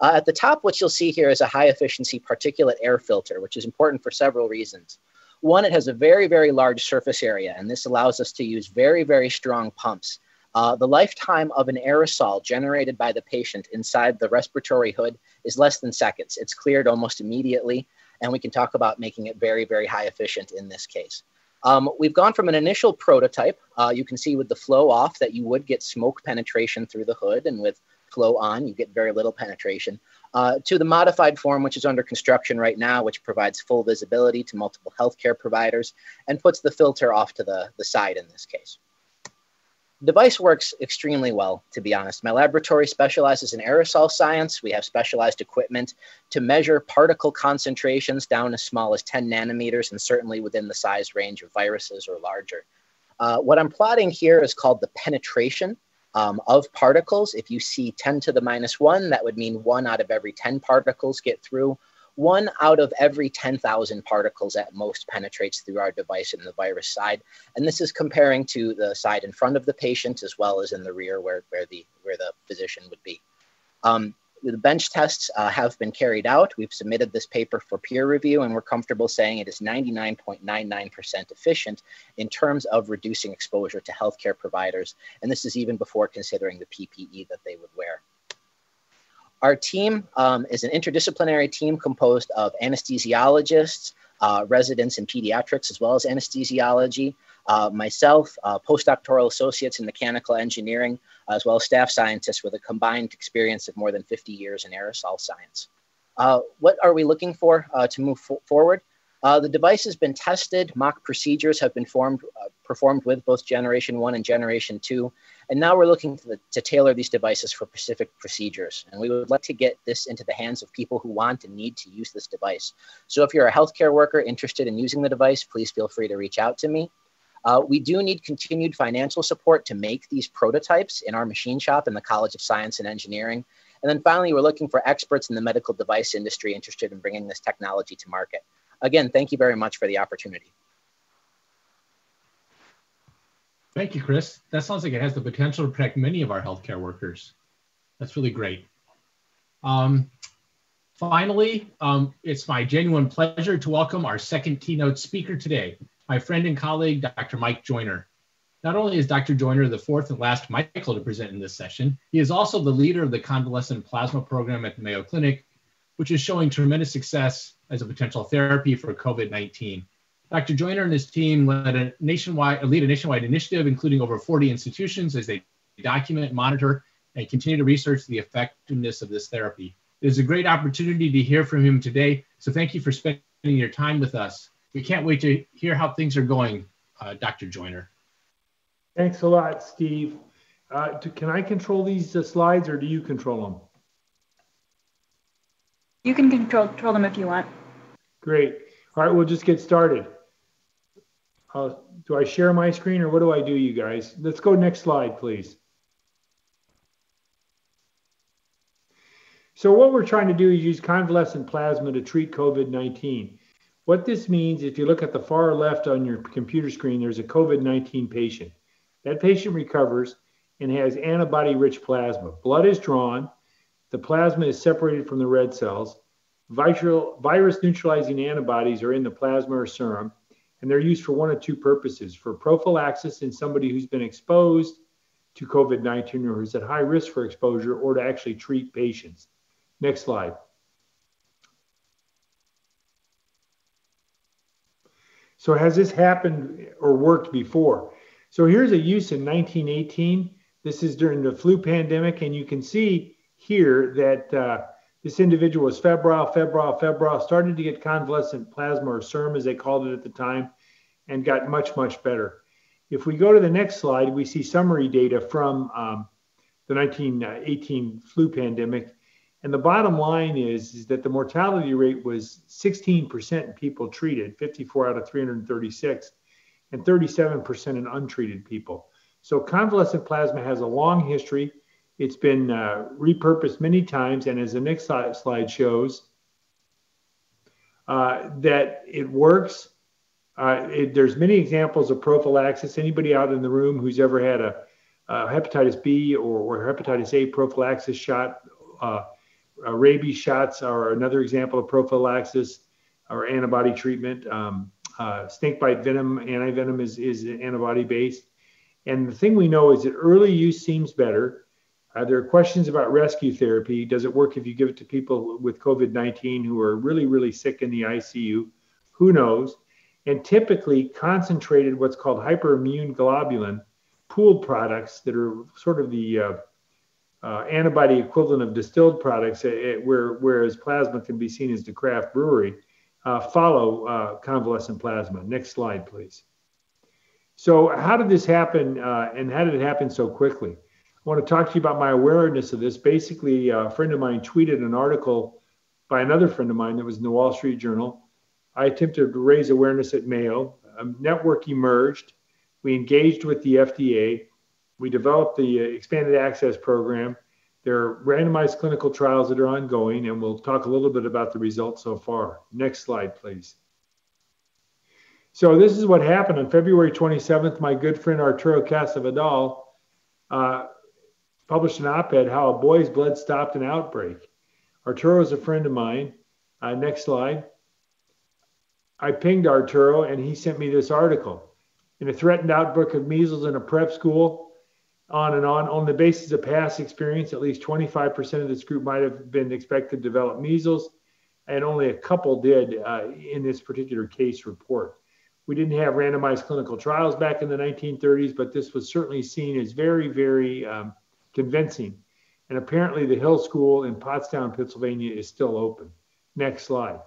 Speaker 17: Uh, at the top, what you'll see here is a high efficiency particulate air filter, which is important for several reasons. One, it has a very, very large surface area, and this allows us to use very, very strong pumps. Uh, the lifetime of an aerosol generated by the patient inside the respiratory hood is less than seconds. It's cleared almost immediately, and we can talk about making it very, very high efficient in this case. Um, we've gone from an initial prototype. Uh, you can see with the flow off that you would get smoke penetration through the hood, and with flow on, you get very little penetration, uh, to the modified form, which is under construction right now, which provides full visibility to multiple healthcare providers and puts the filter off to the, the side in this case. Device works extremely well, to be honest. My laboratory specializes in aerosol science. We have specialized equipment to measure particle concentrations down as small as 10 nanometers and certainly within the size range of viruses or larger. Uh, what I'm plotting here is called the penetration um, of particles. If you see 10 to the minus one, that would mean one out of every 10 particles get through. One out of every 10,000 particles at most penetrates through our device in the virus side. And this is comparing to the side in front of the patient as well as in the rear where, where, the, where the physician would be. Um, the bench tests uh, have been carried out. We've submitted this paper for peer review, and we're comfortable saying it is 99.99% efficient in terms of reducing exposure to healthcare providers. And this is even before considering the PPE that they would wear. Our team um, is an interdisciplinary team composed of anesthesiologists, uh, residents in pediatrics, as well as anesthesiology, uh, myself, uh, postdoctoral associates in mechanical engineering, as well as staff scientists with a combined experience of more than 50 years in aerosol science. Uh, what are we looking for uh, to move forward? Uh, the device has been tested, mock procedures have been formed, uh, performed with both generation one and generation two, and now we're looking to, the, to, tailor these devices for specific procedures. And we would like to get this into the hands of people who want and need to use this device. So if you're a healthcare worker interested in using the device, please feel free to reach out to me. Uh, we do need continued financial support to make these prototypes in our machine shop in the College of Science and Engineering. And then finally, we're looking for experts in the medical device industry interested in bringing this technology to market. Again, thank you very much for the opportunity.
Speaker 12: Thank you, Chris. That sounds like it has the potential to protect many of our healthcare workers. That's really great. Um, finally, um, it's my genuine pleasure to welcome our second keynote speaker today, my friend and colleague, Dr. Mike Joyner. Not only is Dr. Joyner the fourth and last Michael to present in this session, he is also the leader of the convalescent plasma program at the Mayo Clinic, which is showing tremendous success as a potential therapy for COVID-19. Dr. Joyner and his team led a nationwide, lead a nationwide initiative, including over 40 institutions as they document, monitor, and continue to research the effectiveness of this therapy. It is a great opportunity to hear from him today. So thank you for spending your time with us. We can't wait to hear how things are going, uh, Dr. Joyner.
Speaker 18: Thanks a lot, Steve. Uh, to, can I control these uh, slides or do you control them?
Speaker 19: You can control, control them if you want.
Speaker 18: Great. All right, we'll just get started. Uh, do I share my screen or what do I do, you guys? Let's go next slide, please. So what we're trying to do is use convalescent plasma to treat COVID-19. What this means, if you look at the far left on your computer screen, there's a COVID-19 patient. That patient recovers and has antibody-rich plasma. Blood is drawn. The plasma is separated from the red cells. Virus neutralizing antibodies are in the plasma or serum and they're used for one of two purposes for prophylaxis in somebody who's been exposed to COVID 19 or is at high risk for exposure, or to actually treat patients. Next slide. So, has this happened or worked before? So, here's a use in 1918. This is during the flu pandemic, and you can see here that uh, this individual was febrile, febrile, febrile, started to get convalescent plasma or serum, as they called it at the time, and got much, much better. If we go to the next slide, we see summary data from um, the 1918 flu pandemic. And the bottom line is, is that the mortality rate was 16% in people treated, 54 out of 336, and 37% in untreated people. So convalescent plasma has a long history. It's been uh, repurposed many times, and as the next slide shows, uh, that it works. Uh, it, there's many examples of prophylaxis. Anybody out in the room who's ever had a, a hepatitis B or, or, hepatitis A prophylaxis shot, uh, rabies shots are another example of prophylaxis or antibody treatment. Um, uh, bite venom, antivenom is, is antibody based. And the thing we know is that early use seems better. Uh, there are questions about rescue therapy. Does it work if you give it to people with COVID 19 who are really, really sick in the ICU? Who knows? And typically, concentrated what's called hyperimmune globulin pooled products that are sort of the uh, uh, antibody equivalent of distilled products, uh, where, whereas plasma can be seen as the craft brewery, uh, follow uh, convalescent plasma. Next slide, please. So, how did this happen, and how did it happen so quickly? I want to talk to you about my awareness of this. Basically, a friend of mine tweeted an article by another friend of mine that was in the Wall Street Journal. I attempted to raise awareness at Mayo. A network emerged. We engaged with the FDA. We developed the uh, expanded access program. There are randomized clinical trials that are ongoing, and we'll talk a little bit about the results so far. Next slide, please. So this is what happened on February 27th. My good friend Arturo Casadevall uh, published an op-ed how a boy's blood stopped an outbreak. Arturo is a friend of mine. Uh, next slide. I pinged Arturo and he sent me this article. In a threatened outbreak of measles in a prep school, on and on, on the basis of past experience, at least 25% of this group might have been expected to develop measles, and only a couple did uh, in this particular case report. We didn't have randomized clinical trials back in the 1930s, but this was certainly seen as very, very um, convincing. And apparently, the Hill School in Pottstown, Pennsylvania is still open. Next slide.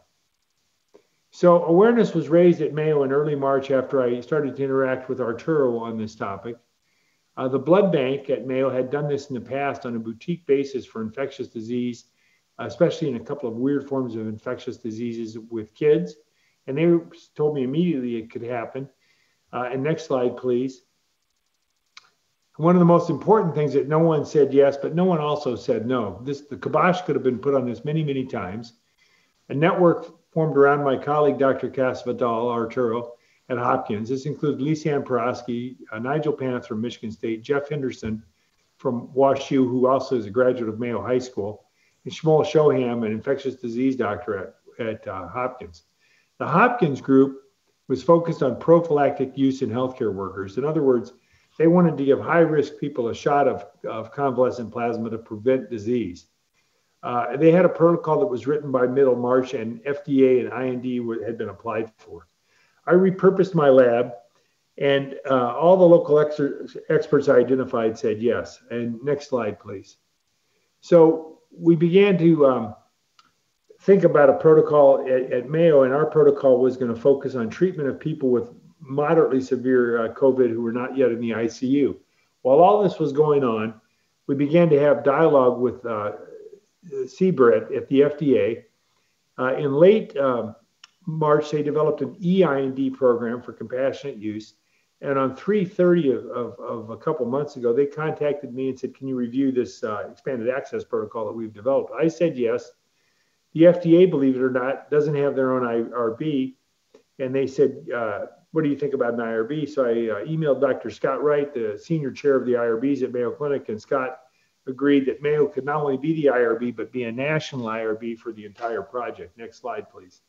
Speaker 18: So, awareness was raised at Mayo in early March after I started to interact with Arturo on this topic. Uh, the blood bank at Mayo had done this in the past on a boutique basis for infectious disease, especially in a couple of weird forms of infectious diseases with kids. And they told me immediately it could happen. Uh, and next slide, please. One of the most important things that no one said yes, but no one also said no. This the kibosh could have been put on this many, many times. A network formed around my colleague, Dr. Casadevall Arturo at Hopkins. This includes Liise-anne Pirofski, uh, Nigel Paneth from Michigan State, Jeff Henderson from WashU, who also is a graduate of Mayo High School, and Shmuel Shoham, an infectious disease doctor at, at uh, Hopkins. The Hopkins group was focused on prophylactic use in healthcare workers. In other words, they wanted to give high risk people a shot of, of convalescent plasma to prevent disease. Uh, they had a protocol that was written by middle March, and FDA and IND had been applied for. I repurposed my lab, and uh, all the local ex- experts I identified said yes. And next slide, please. So we began to um, think about a protocol at, at, Mayo, and our protocol was going to focus on treatment of people with moderately severe uh, COVID who were not yet in the ICU. While all this was going on, we began to have dialogue with uh, at, the FDA. Uh, in late um, March, they developed an EIND program for compassionate use. And on 3:30 of, of, of, a couple months ago, they contacted me and said, "Can you review this uh, expanded access protocol that we've developed?" I said yes. The FDA, believe it or not, doesn't have their own IRB, and they said, uh, what do you think about an IRB? So I uh, emailed Dr. Scott Wright, the senior chair of the IRBs at Mayo Clinic, and Scott agreed that Mayo could not only be the IRB, but be a national IRB for the entire project. Next slide, please.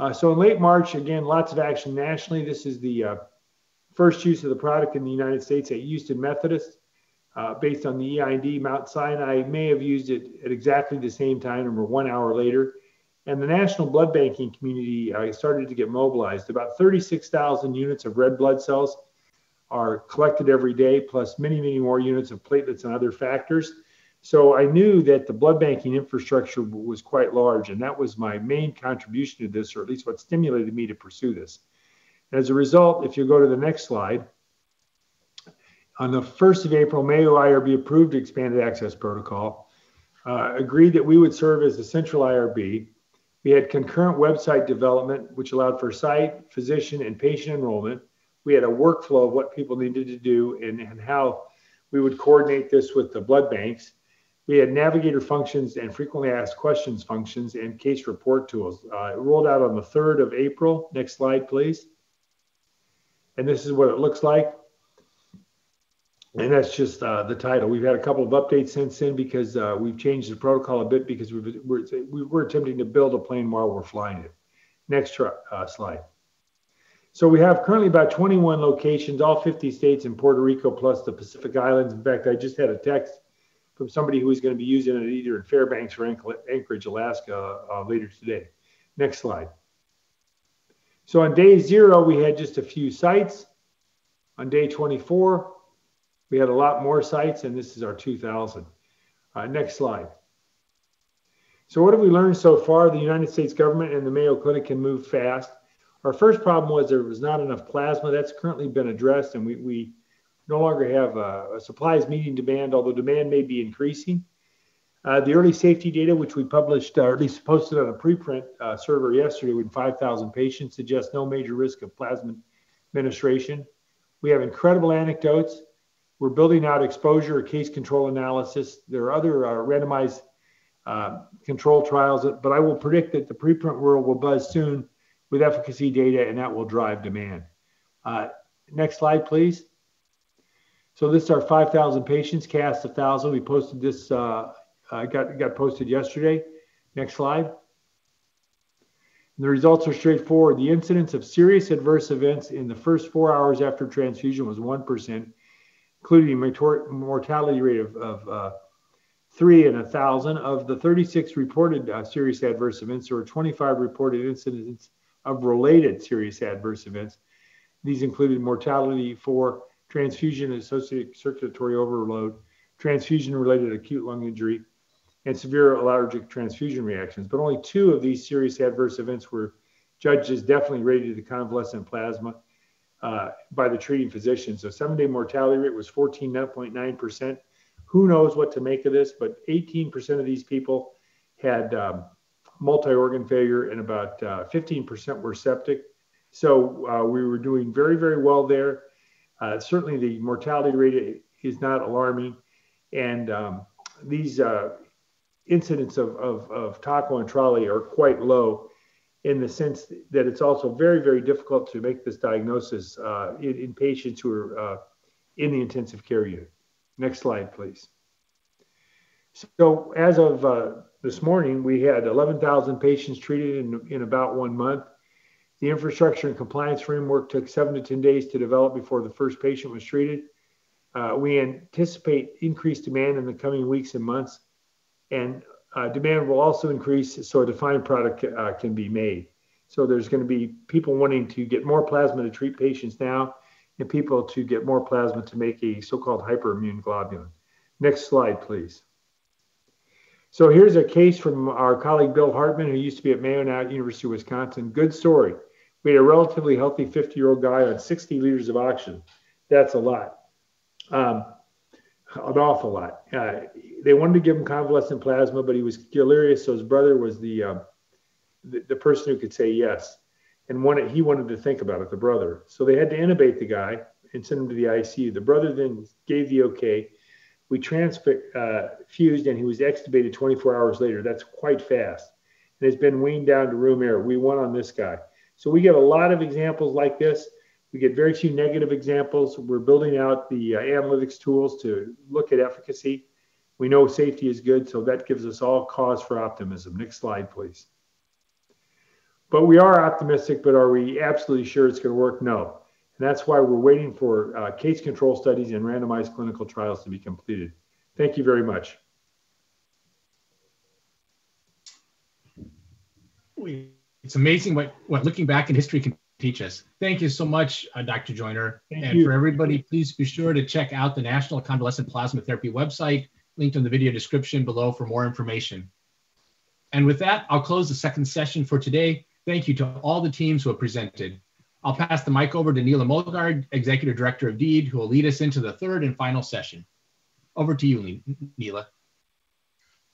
Speaker 18: Uh, so in late March, again, lots of action nationally. This is the uh, first use of the product in the United States at Houston Methodist. Uh, based on the EIND, Mount Sinai I may have used it at exactly the same time or one hour later. And the national blood banking community uh, started to get mobilized. About 36,000 units of red blood cells are collected every day, plus many, many more units of platelets and other factors. So I knew that the blood banking infrastructure was quite large, and that was my main contribution to this, or at least what stimulated me to pursue this. As a result, if you go to the next slide, on the 1st of April, Mayo IRB approved expanded access protocol, uh, agreed that we would serve as the central IRB, we had concurrent website development, which allowed for site, physician, and patient enrollment. We had a workflow of what people needed to do and, and how we would coordinate this with the blood banks. We had navigator functions and frequently asked questions functions and case report tools. Uh, it rolled out on the 3rd of April. Next slide, please. And this is what it looks like and that's just uh, the title. We've had a couple of updates since then because uh, we've changed the protocol a bit because we we're, we're attempting to build a plane while we're flying it. Next uh, slide. So we have currently about 21 locations, all 50 states and Puerto Rico plus the Pacific Islands. In fact, I just had a text from somebody who is going to be using it either in Fairbanks or Anchorage, Alaska uh, later today. Next slide. So on day zero, we had just a few sites. On day 24, we had a lot more sites, and this is our 2000. Uh, next slide. So what have we learned so far? The United States government and the Mayo Clinic can move fast. Our first problem was there was not enough plasma. That's currently been addressed, and we, we no longer have uh, supplies meeting demand, although demand may be increasing. Uh, the early safety data, which we published, uh, or at least posted on a preprint uh, server yesterday with 5,000 patients, suggests no major risk of plasma administration. We have incredible anecdotes. We're building out exposure case control analysis. There are other uh, randomized uh, control trials, but I will predict that the preprint world will buzz soon with efficacy data, and that will drive demand. Uh, next slide, please. So this is our 5,000 patients, cast 1,000. We posted this, uh, got, got posted yesterday. Next slide. And the results are straightforward. The incidence of serious adverse events in the first four hours after transfusion was 1% including a mortality rate of, of uh, three in a thousand. Of the 36 reported uh, serious adverse events, there were 25 reported incidents of related serious adverse events. These included mortality for transfusion associated circulatory overload, transfusion related acute lung injury, and severe allergic transfusion reactions. But only two of these serious adverse events were judged as definitely related to convalescent plasma uh, by the treating physician. So seven day mortality rate was 14.9%. Who knows what to make of this, but 18% of these people had um, multi organ failure and about uh, 15% were septic. So uh, we were doing very, very well there. Uh, certainly, the mortality rate is not alarming, and um, these uh, incidents of, of, of TACO and TRALI are quite low in the sense that it's also very, very difficult to make this diagnosis uh, in, in, patients who are uh, in the intensive care unit. Next slide, please. So as of uh, this morning, we had 11,000 patients treated in, in about one month. The infrastructure and compliance framework took seven to 10 days to develop before the first patient was treated. Uh, we anticipate increased demand in the coming weeks and months, and uh, demand will also increase so a defined product uh, can be made. So there's going to be people wanting to get more plasma to treat patients now, and people to get more plasma to make a so-called hyperimmune globulin. Next slide, please. So here's a case from our colleague Bill Hartman, who used to be at Mayo now at University of Wisconsin. Good story. We had a relatively healthy 50-year-old guy on 60 liters of oxygen. That's a lot, um, an awful lot. Uh, they wanted to give him convalescent plasma, but he was delirious, so his brother was the, uh, the, the person who could say yes, and wanted, he wanted to think about it, the brother. So they had to intubate the guy and send him to the ICU. The brother then gave the okay we transfused uh, and he was extubated 24 hours later. That's quite fast. And it's been weaned down to room air. We won on this guy. So we get a lot of examples like this. We get very few negative examples. We're building out the uh, analytics tools to look at efficacy. We know safety is good, so that gives us all cause for optimism. Next slide, please. But we are optimistic, but are we absolutely sure it's going to work? No. And that's why we're waiting for uh, case control studies and randomized clinical trials to be completed. Thank you very much.
Speaker 12: It's amazing what, what looking back in history can teach us. Thank you so much, uh, Dr. Joyner. Thank and you. for everybody, please be sure to check out the National Convalescent Plasma Therapy website, linked in the video description below for more information. And with that, I'll close the second session for today. Thank you to all the teams who have presented. I'll pass the mic over to Neela Mollgaard, Executive Director of DEED, who will lead us into the third and final session. Over to you, Neela.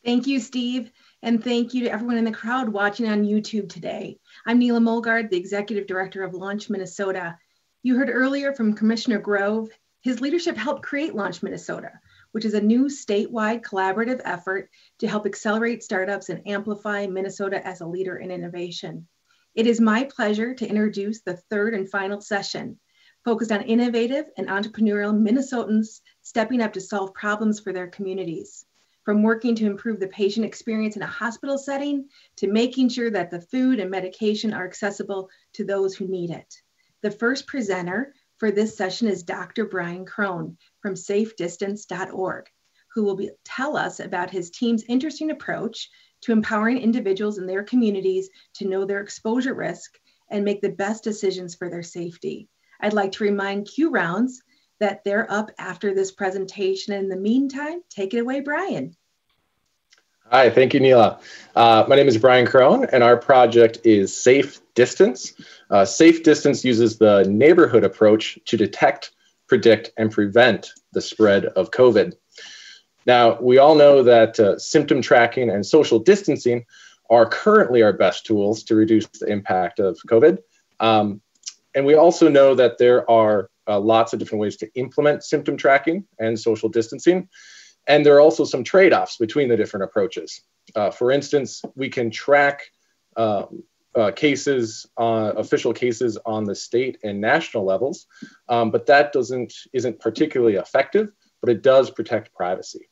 Speaker 20: Thank you, Steve. And thank you to everyone in the crowd watching on YouTube today. I'm Neela Mollgaard, the Executive Director of Launch Minnesota. You heard earlier from Commissioner Grove. His leadership helped create Launch Minnesota, which is a new statewide collaborative effort to help accelerate startups and amplify Minnesota as a leader in innovation. It is my pleasure to introduce the third and final session, focused on innovative and entrepreneurial Minnesotans stepping up to solve problems for their communities. From working to improve the patient experience in a hospital setting to making sure that the food and medication are accessible to those who need it. The first presenter for this session is Dr. Brian Crone from safedistance.org, who will be, tell us about his team's interesting approach to empowering individuals in their communities to know their exposure risk and make the best decisions for their safety. I'd like to remind Q Rounds that they're up after this presentation. In the meantime, take it away, Brian.
Speaker 21: Hi, thank you, Neela. Uh, my name is Brian Crone, and our project is Safe Distance. Uh, Safe Distance uses the neighborhood approach to detect, predict, and prevent the spread of COVID. Now, we all know that uh, symptom tracking and social distancing are currently our best tools to reduce the impact of COVID. Um, and we also know that there are uh, lots of different ways to implement symptom tracking and social distancing. And there are also some trade offs between the different approaches. Uh, for instance, we can track um, uh, cases, uh, official cases on the state and national levels, um, but that doesn't isn't particularly effective. But it does protect privacy.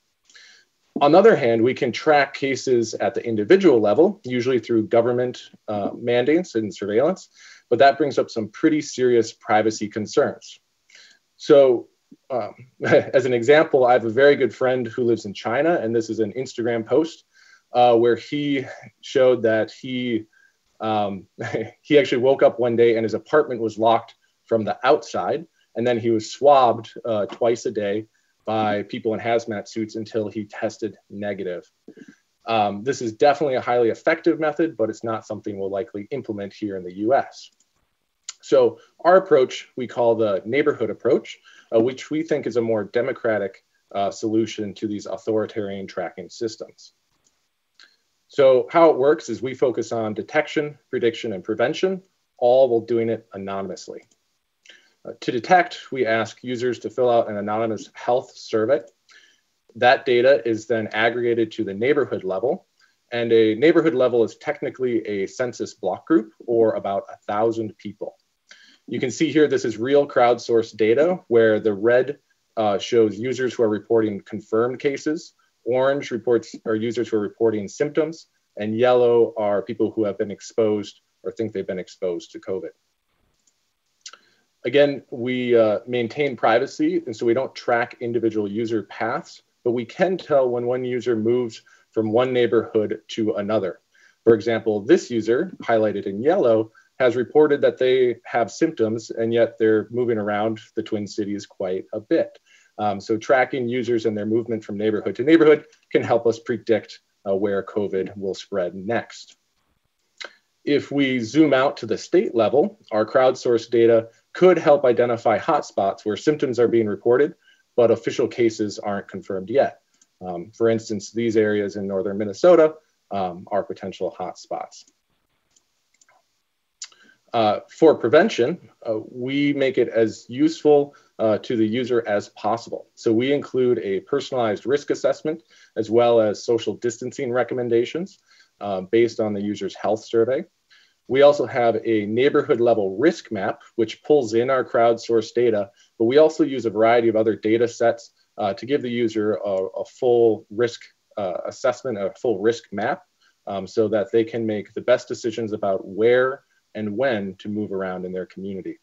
Speaker 21: On the other hand, we can track cases at the individual level, usually through government uh, mandates and surveillance, but that brings up some pretty serious privacy concerns. So, um, as an example, I have a very good friend who lives in China, and this is an Instagram post uh, where he showed that he um, he actually woke up one day and his apartment was locked from the outside, and then he was swabbed uh, twice a day by people in hazmat suits until he tested negative. Um, this is definitely a highly effective method, but it's not something we'll likely implement here in the US. So our approach we call the neighborhood approach, uh, which we think is a more democratic uh, solution to these authoritarian tracking systems. So how it works is we focus on detection, prediction, and prevention, all while doing it anonymously. Uh, to detect, we ask users to fill out an anonymous health survey. That data is then aggregated to the neighborhood level. And a neighborhood level is technically a census block group or about a thousand people. You can see here, this is real crowdsourced data where the red uh, shows users who are reporting confirmed cases. Orange reports are users who are reporting symptoms and yellow are people who have been exposed or think they've been exposed to COVID. Again, we uh, maintain privacy, and so we don't track individual user paths, but we can tell when one user moves from one neighborhood to another. For example, this user, highlighted in yellow, has reported that they have symptoms, and yet they're moving around the Twin Cities quite a bit. Um, so tracking users and their movement from neighborhood to neighborhood can help us predict uh, where COVID will spread next. If we zoom out to the state level, our crowdsourced data could help identify hotspots where symptoms are being reported, but official cases aren't confirmed yet. Um, for instance, these areas in northern Minnesota um, are potential hotspots. Uh, for prevention, uh, we make it as useful uh, to the user as possible. So we include a personalized risk assessment as well as social distancing recommendations uh, based on the user's health survey. We also have a neighborhood level risk map, which pulls in our crowdsourced data, but we also use a variety of other data sets uh, to give the user a, a full risk uh, assessment, a full risk map, um, so that they can make the best decisions about where and when to move around in their community.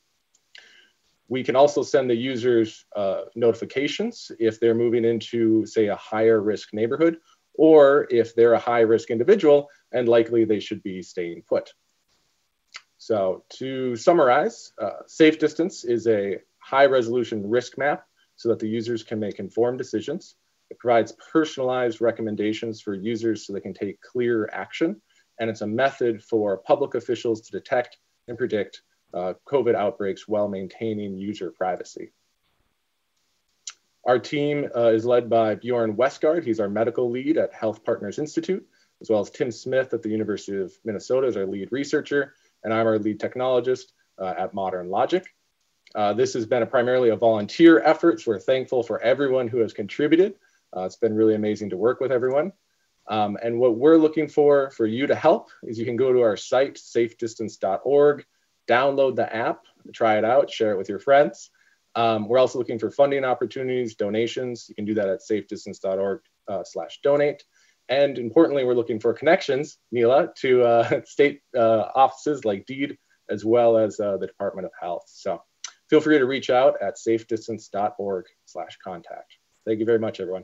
Speaker 21: We can also send the users uh, notifications if they're moving into, say, a higher risk neighborhood, or if they're a high risk individual and likely they should be staying put. So to summarize, uh, Safe Distance is a high resolution risk map so that the users can make informed decisions. It provides personalized recommendations for users so they can take clear action and it's a method for public officials to detect and predict uh, COVID outbreaks while maintaining user privacy. Our team uh, is led by Bjorn Westgard. He's our medical lead at Health Partners Institute, as well as Tim Smith at the University of Minnesota as our lead researcher, and I'm our lead technologist uh, at Modern Logic. Uh, this has been a primarily a volunteer effort, so we're thankful for everyone who has contributed. Uh, it's been really amazing to work with everyone. Um, and what we're looking for for you to help is you can go to our site, safedistance.org, download the app, try it out, share it with your friends. Um, we're also looking for funding opportunities, donations. You can do that at safedistance.org uh, slash donate. And importantly, we're looking for connections, Neela, to uh, state uh, offices like DEED, as well as uh, the Department of Health. So feel free to reach out at safedistance.org slash contact. Thank you very much, everyone.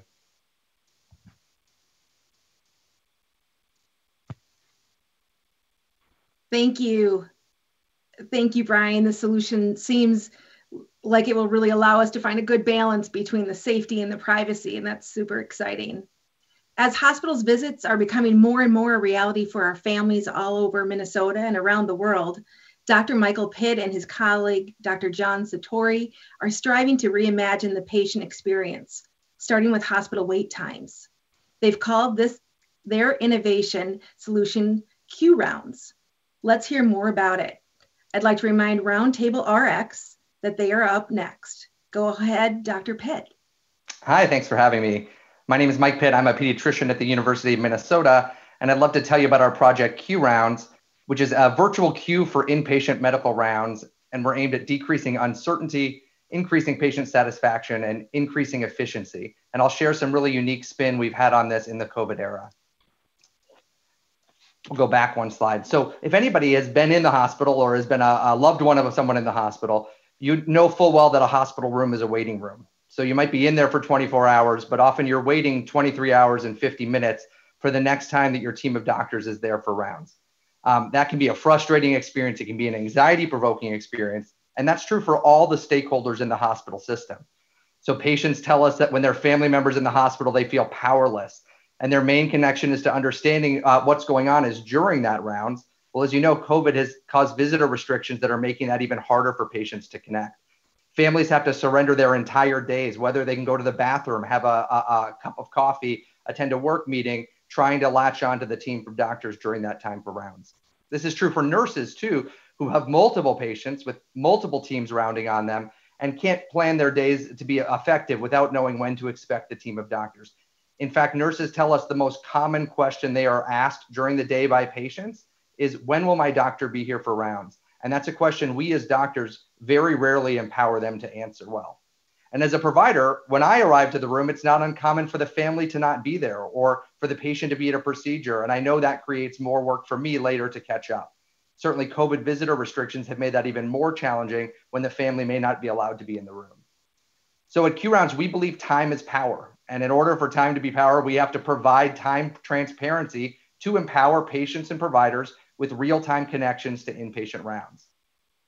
Speaker 20: Thank you. Thank you, Brian. The solution seems like it will really allow us to find a good balance between the safety and the privacy, and that's super exciting. As hospitals visits are becoming more and more a reality for our families all over Minnesota and around the world, Dr. Michael Pitt and his colleague, Dr. John Sartori, are striving to reimagine the patient experience, starting with hospital wait times. They've called this their innovation solution Q rounds. Let's hear more about it. I'd like to remind Roundtable RX that they are up next. Go ahead, Dr. Pitt.
Speaker 22: Hi, thanks for having me. My name is Mike Pitt. I'm a pediatrician at the University of Minnesota, and I'd love to tell you about our project Q Rounds, which is a virtual queue for inpatient medical rounds, and we're aimed at decreasing uncertainty, increasing patient satisfaction, and increasing efficiency. And I'll share some really unique spin we've had on this in the COVID era. Go back one slide. So if anybody has been in the hospital or has been a, a loved one of someone in the hospital, you know full well that a hospital room is a waiting room. So you might be in there for 24 hours, but often you're waiting 23 hours and 50 minutes for the next time that your team of doctors is there for rounds. Um, that can be a frustrating experience. It can be an anxiety provoking experience. And that's true for all the stakeholders in the hospital system. So patients tell us that when their family members in the hospital, they feel powerless and their main connection is to understanding uh, what's going on is during that rounds. Well, as you know, COVID has caused visitor restrictions that are making that even harder for patients to connect. Families have to surrender their entire days, whether they can go to the bathroom, have a, a, a cup of coffee, attend a work meeting, trying to latch onto the team from doctors during that time for rounds. This is true for nurses too, who have multiple patients with multiple teams rounding on them and can't plan their days to be effective without knowing when to expect the team of doctors. In fact, nurses tell us the most common question they are asked during the day by patients is when will my doctor be here for rounds? And that's a question we as doctors very rarely empower them to answer well. And as a provider, when I arrive to the room, it's not uncommon for the family to not be there or for the patient to be at a procedure. And I know that creates more work for me later to catch up. Certainly, COVID visitor restrictions have made that even more challenging when the family may not be allowed to be in the room. So at Q Rounds, we believe time is power. And in order for time to be power, we have to provide time transparency to empower patients and providers with real time connections to inpatient rounds.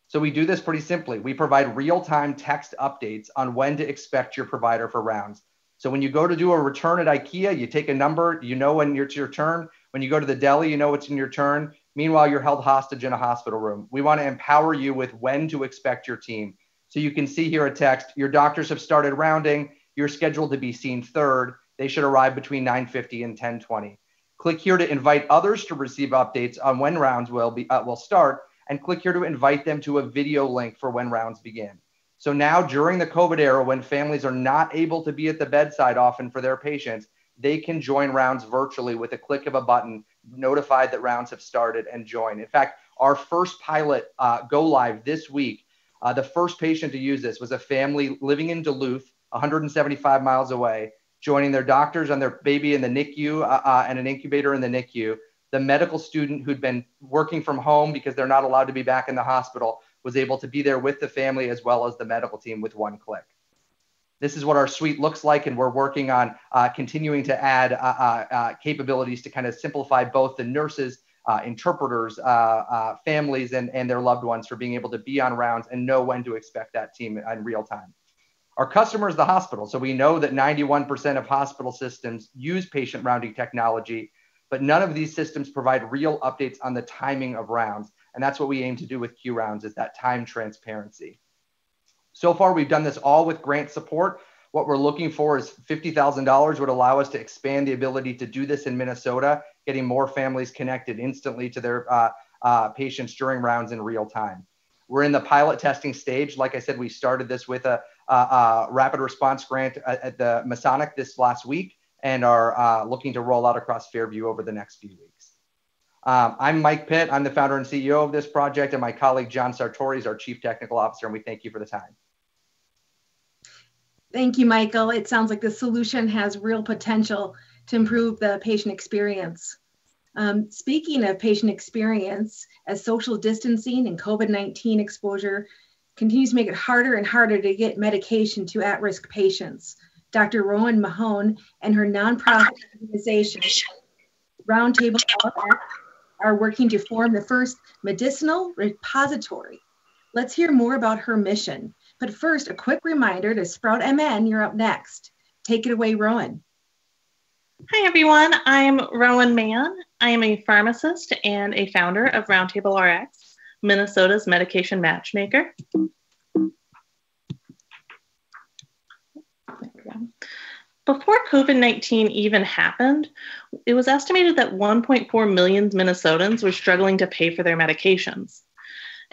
Speaker 22: So we do this pretty simply. We provide real time text updates on when to expect your provider for rounds. So when you go to do a return at IKEA, you take a number, you know when it's your turn. When you go to the deli, you know it's in your turn. Meanwhile, you're held hostage in a hospital room. We want to empower you with when to expect your team. So you can see here a text, your doctors have started rounding. You're scheduled to be seen third. They should arrive between 9:50 and 10:20. Click here to invite others to receive updates on when rounds will be uh, will start, and click here to invite them to a video link for when rounds begin. So now during the COVID era, when families are not able to be at the bedside often for their patients, they can join rounds virtually with a click of a button notified that rounds have started and join. In fact, our first pilot uh, go live this week. Uh, the first patient to use this was a family living in Duluth, 175 miles away, joining their doctors and their baby in the NICU uh, uh, and an incubator in the NICU. The medical student who'd been working from home because they're not allowed to be back in the hospital was able to be there with the family as well as the medical team with one click. This is what our suite looks like, and we're working on uh, continuing to add uh, uh, uh capabilities to kind of simplify both the nurses, uh, interpreters, uh, families, and, and their loved ones for being able to be on rounds and know when to expect that team in real time. Our customer is the hospital, so we know that 91% of hospital systems use patient rounding technology, but none of these systems provide real updates on the timing of rounds. And that's what we aim to do with Q rounds is that time transparency. So far, we've done this all with grant support. What we're looking for is $50,000 would allow us to expand the ability to do this in Minnesota, getting more families connected instantly to their uh, uh, patients during rounds in real time. We're in the pilot testing stage. Like I said, we started this with a, rapid response grant at, at, the Masonic this last week and are uh, looking to roll out across Fairview over the next few weeks. Um, I'm Mike Pitt. I'm the founder and CEO of this project, and my colleague John Sartori is our Chief Technical Officer, and we thank you for the time.
Speaker 20: Thank you, Michael. It sounds like the solution has real potential to improve the patient experience. Um, speaking of patient experience, as social distancing and COVID 19 exposure continues to make it harder and harder to get medication to at risk patients, Dr. Rowan Mahone and her nonprofit organization, Roundtable RX, are working to form the first medicinal repository. Let's hear more about her mission but first, a quick reminder to Sprout MN, you're up next. Take it away, Rowan.
Speaker 23: Hi, everyone. I'm Rowan Mann. I am a pharmacist and a founder of Roundtable RX, Minnesota's medication matchmaker. Before COVID 19 even happened, it was estimated that 1.4 million Minnesotans were struggling to pay for their medications.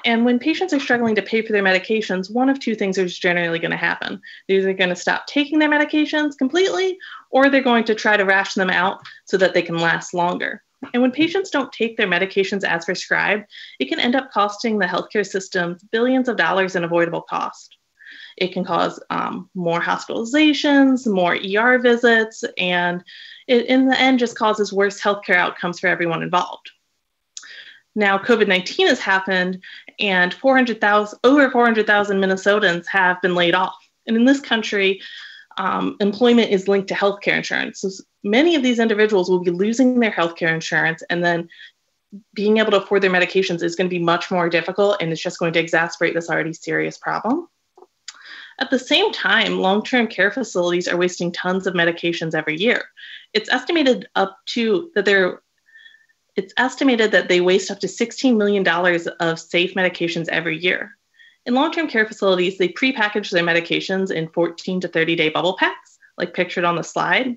Speaker 23: And when patients are struggling to pay for their medications, one of two things is generally going to happen. They're either going to stop taking their medications completely, or they're going to try to ration them out so that they can last longer. And when patients don't take their medications as prescribed, it can end up costing the healthcare system billions of dollars in avoidable cost. It can cause um, more hospitalizations, more ER visits, and it, in the end, just causes worse healthcare outcomes for everyone involved. Now, COVID 19 has happened, and 400,000, over 400,000 Minnesotans have been laid off. And in this country, um, employment is linked to healthcare insurance. Many of these individuals will be losing their healthcare insurance, and then being able to afford their medications is going to be much more difficult, and it's just going to exacerbate this already serious problem. At the same time, long term care facilities are wasting tons of medications every year. It's estimated up to that they're it's estimated that they waste up to $16 million of safe medications every year. In long term care facilities, they prepackage their medications in 14 to 30 day bubble packs, like pictured on the slide.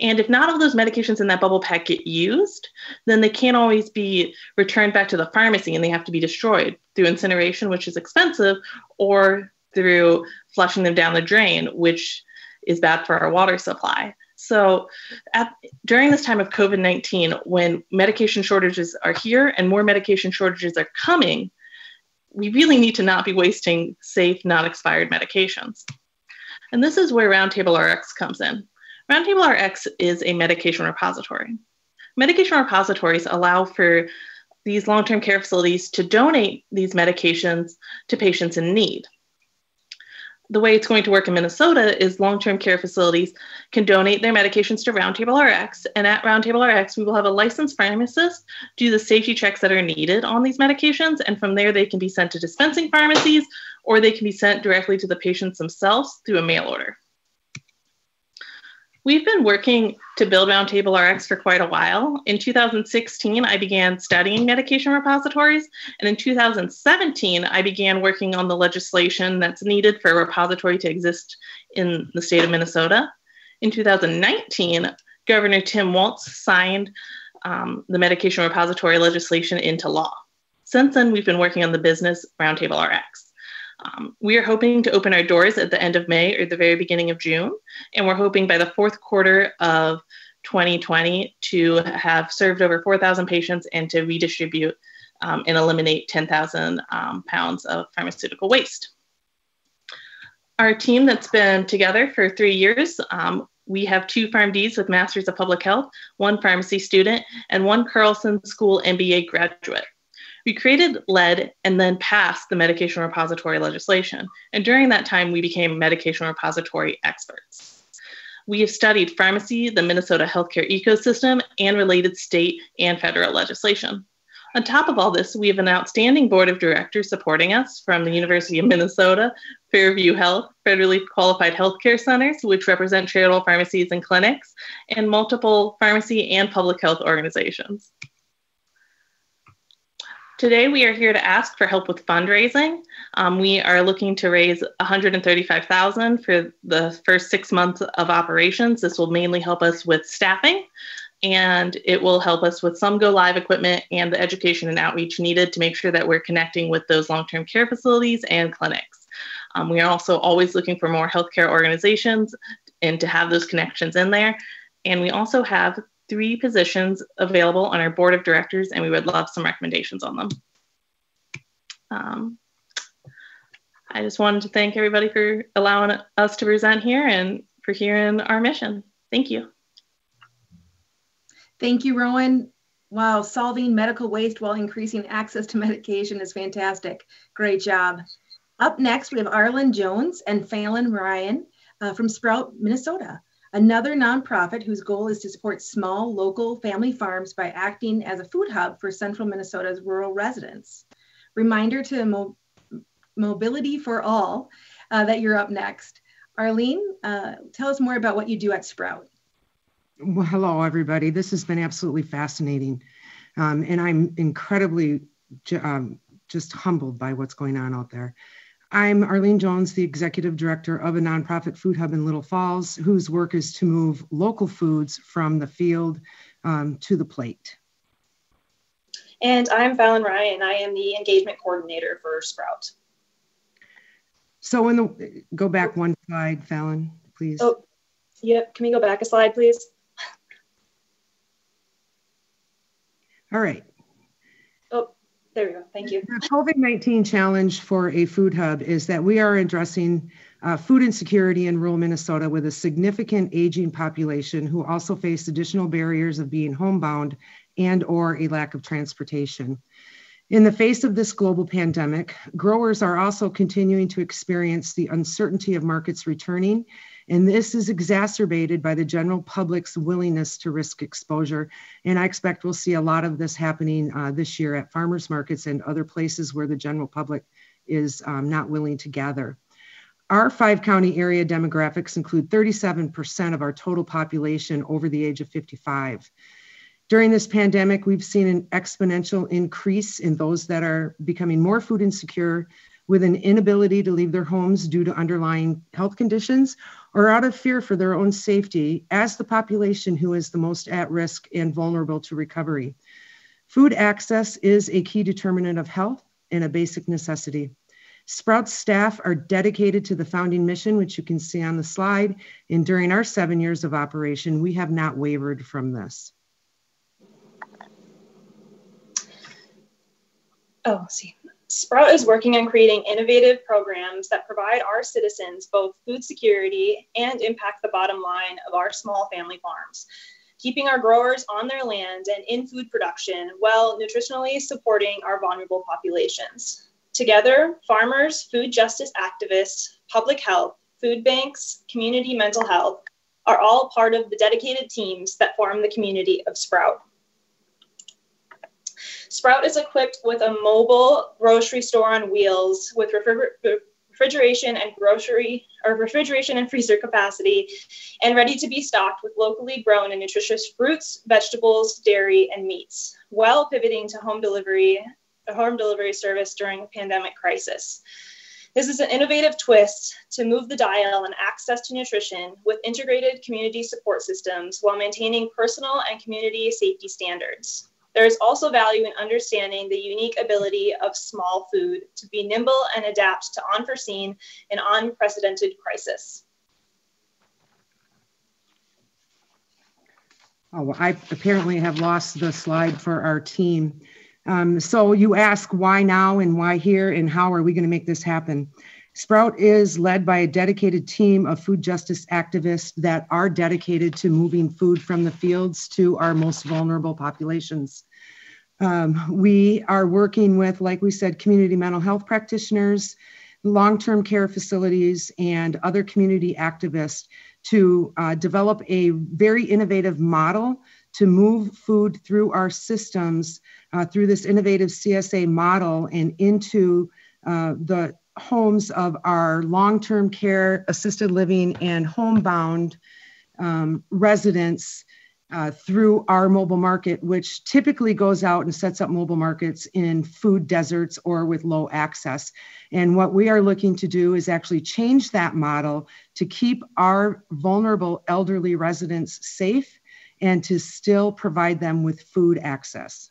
Speaker 23: And if not all those medications in that bubble pack get used, then they can't always be returned back to the pharmacy and they have to be destroyed through incineration, which is expensive, or through flushing them down the drain, which is bad for our water supply. So, at, during this time of COVID 19, when medication shortages are here and more medication shortages are coming, we really need to not be wasting safe, not expired medications. And this is where Roundtable RX comes in. Roundtable RX is a medication repository. Medication repositories allow for these long term care facilities to donate these medications to patients in need the way it's going to work in Minnesota is long term care facilities can donate their medications to Roundtable RX. And at Roundtable RX, we will have a licensed pharmacist do the safety checks that are needed on these medications. And from there, they can be sent to dispensing pharmacies or they can be sent directly to the patients themselves through a mail order. We've been working to build Roundtable RX for quite a while. In 2016, I began studying medication repositories, and in 2017, I began working on the legislation that's needed for a repository to exist in the state of Minnesota. In 2019, Governor Tim Walz signed um, the medication repository legislation into law. Since then, we've been working on the business Roundtable RX. Um, we are hoping to open our doors at the end of May or the very beginning of June, and we're hoping by the fourth quarter of 2020 to have served over 4,000 patients and to redistribute um, and eliminate 10,000 um, pounds of pharmaceutical waste. Our team that's been together for three years, um, we have two PharmDs with Masters of Public Health, one pharmacy student, and one Carlson School MBA graduate. We created, led, and then passed the medication repository legislation. And during that time, we became medication repository experts. We have studied pharmacy, the Minnesota healthcare ecosystem, and related state and federal legislation. On top of all this, we have an outstanding board of directors supporting us from the University of Minnesota, Fairview Health, federally qualified healthcare centers, which represent charitable pharmacies and clinics, and multiple pharmacy and public health organizations. Today, we are here to ask for help with fundraising. Um, we are looking to raise 135,000 for the first six months of operations. This will mainly help us with staffing, and it will help us with some go live equipment and the education and outreach needed to make sure that we're connecting with those long term care facilities and clinics. Um, we are also always looking for more healthcare organizations and to have those connections in there. And we also have three positions available on our board of directors, and we would love some recommendations on them. Um, I just wanted to thank everybody for allowing us to present here and for hearing our mission. Thank you.
Speaker 20: Thank you, Rowan. Wow, solving medical waste while increasing access to medication is fantastic. Great job. Up next, we have Arlene Jones and Fallon Ryan uh, from Sprout, Minnesota another nonprofit whose goal is to support small local family farms by acting as a food hub for central Minnesota's rural residents. Reminder to Mo Mobility for All uh, that you're up next. Arlene, uh, tell us more about what you do at Sprout.
Speaker 24: Well, hello, everybody. This has been absolutely fascinating. Um, and I'm incredibly um, just humbled by what's going on out there. I'm Arlene Jones, the executive director of a nonprofit food hub in Little Falls, whose work is to move local foods from the field um, to the plate.
Speaker 25: And I'm Fallon Ryan. I am the engagement coordinator for Sprout.
Speaker 24: So, in the go back one slide, Fallon, please.
Speaker 25: Oh, yep. Can we go back a slide, please?
Speaker 24: All right.
Speaker 25: There we go. Thank you.
Speaker 24: The COVID 19 challenge for a food hub is that we are addressing uh, food insecurity in rural Minnesota with a significant aging population who also face additional barriers of being homebound and or a lack of transportation. In the face of this global pandemic, growers are also continuing to experience the uncertainty of markets returning and this is exacerbated by the general public's willingness to risk exposure. And I expect we'll see a lot of this happening uh, this year at farmers markets and other places where the general public is um, not willing to gather. Our five county area demographics include 37% of our total population over the age of 55. During this pandemic, we've seen an exponential increase in those that are becoming more food insecure, with an inability to leave their homes due to underlying health conditions or out of fear for their own safety as the population who is the most at risk and vulnerable to recovery. Food access is a key determinant of health and a basic necessity. Sprout staff are dedicated to the founding mission, which you can see on the slide. And during our seven years of operation, we have not wavered from this.
Speaker 25: Oh, see. Sprout is working on creating innovative programs that provide our citizens both food security and impact the bottom line of our small family farms, keeping our growers on their land and in food production while nutritionally supporting our vulnerable populations. Together, farmers, food justice activists, public health, food banks, community mental health are all part of the dedicated teams that form the community of Sprout. Sprout is equipped with a mobile grocery store on wheels with refriger- refrigeration and grocery or refrigeration and freezer capacity and ready to be stocked with locally grown and nutritious fruits, vegetables, dairy, and meats, while pivoting to home delivery, a home delivery service during a pandemic crisis. This is an innovative twist to move the dial and access to nutrition with integrated community support systems while maintaining personal and community safety standards. There is also value in understanding the unique ability of small food to be nimble and adapt to unforeseen and unprecedented crisis.
Speaker 24: Oh, I apparently have lost the slide for our team. Um, so you ask why now and why here and how are we going to make this happen? Sprout is led by a dedicated team of food justice activists that are dedicated to moving food from the fields to our most vulnerable populations. Um, we are working with, like we said, community mental health practitioners, long term care facilities, and other community activists to uh, develop a very innovative model to move food through our systems uh, through this innovative CSA model and into uh, the homes of our long-term care, assisted living, and homebound um, residents uh, through our mobile market, which typically goes out and sets up mobile markets in food deserts or with low access. And what we are looking to do is actually change that model to keep our vulnerable elderly residents safe and to still provide them with food access.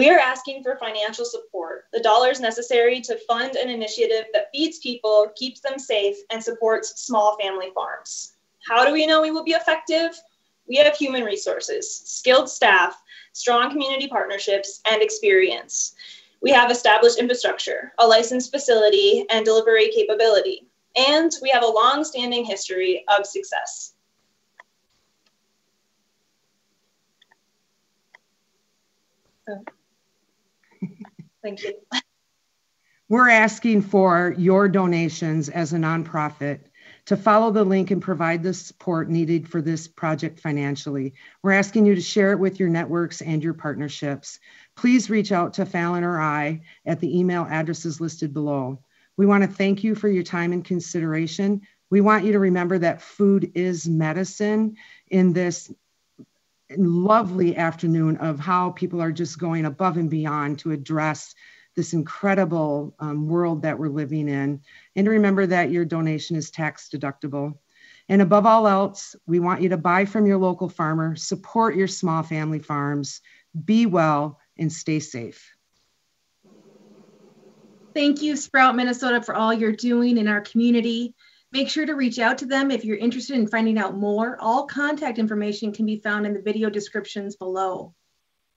Speaker 25: We are asking for financial support, the dollars necessary to fund an initiative that feeds people, keeps them safe, and supports small family farms. How do we know we will be effective? We have human resources, skilled staff, strong community partnerships, and experience. We have established infrastructure, a licensed facility, and delivery capability. And we have a long standing history of success. Oh. Thank you.
Speaker 24: We're asking for your donations as a nonprofit to follow the link and provide the support needed for this project financially. We're asking you to share it with your networks and your partnerships. Please reach out to Fallon or I at the email addresses listed below. We want to thank you for your time and consideration. We want you to remember that food is medicine in this lovely afternoon of how people are just going above and beyond to address this incredible um, world that we're living in. And remember that your donation is tax deductible. And above all else, we want you to buy from your local farmer, support your small family farms, be well, and stay safe.
Speaker 20: Thank you, Sprout Minnesota, for all you're doing in our community. Make sure to reach out to them if you're interested in finding out more. All contact information can be found in the video descriptions below.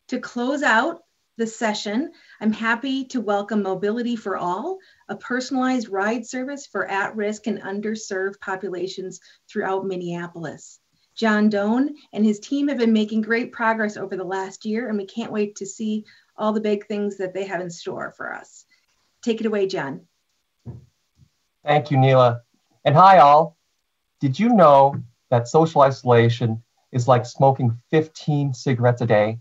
Speaker 20: To close out the session, I'm happy to welcome Mobility for All, a personalized ride service for at-risk and underserved populations throughout Minneapolis. John Doan and his team have been making great progress over the last year, and we can't wait to see all the big things that they have in store for us. Take it away, John.
Speaker 26: Thank you, Neela. And hi, all. Did you know that social isolation is like smoking 15 cigarettes a day?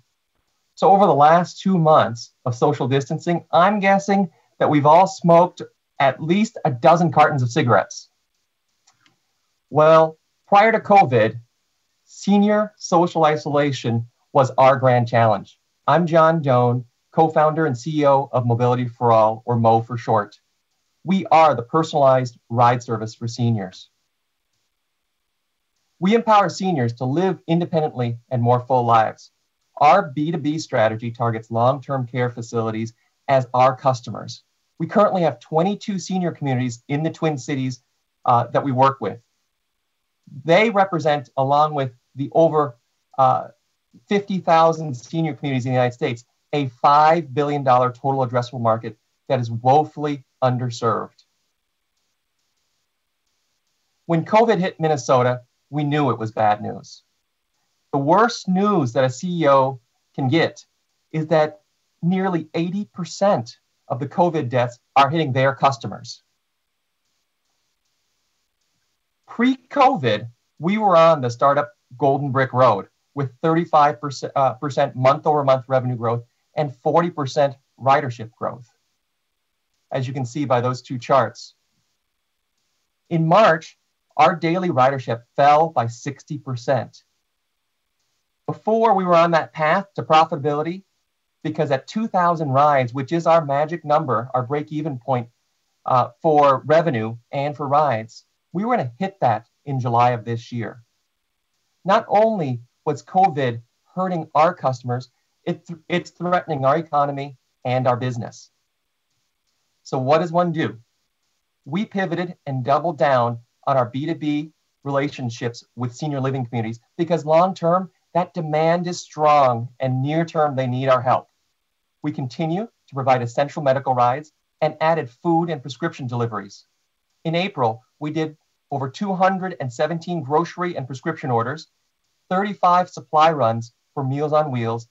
Speaker 26: So, over the last two months of social distancing, I'm guessing that we've all smoked at least a dozen cartons of cigarettes. Well, prior to COVID, senior social isolation was our grand challenge. I'm John Doan, co founder and CEO of Mobility for All, or MO for short. We are the personalized ride service for seniors. We empower seniors to live independently and more full lives. Our B2B strategy targets long term care facilities as our customers. We currently have 22 senior communities in the Twin Cities uh, that we work with. They represent, along with the over uh, 50,000 senior communities in the United States, a $5 billion total addressable market that is woefully underserved. When COVID hit Minnesota, we knew it was bad news. The worst news that a CEO can get is that nearly 80% of the COVID deaths are hitting their customers. Pre COVID, we were on the startup golden brick road with 35% uh, month over month revenue growth and 40% ridership growth, as you can see by those two charts. In March, our daily ridership fell by 60%. Before we were on that path to profitability, because at 2,000 rides, which is our magic number, our break even point uh, for revenue and for rides, we were going to hit that in July of this year. Not only was COVID hurting our customers, it th- it's threatening our economy and our business. So, what does one do? We pivoted and doubled down on our B2B relationships with senior living communities because long term, that demand is strong and near term, they need our help. We continue to provide essential medical rides and added food and prescription deliveries. In April, we did over 217 grocery and prescription orders, 35 supply runs for Meals on Wheels,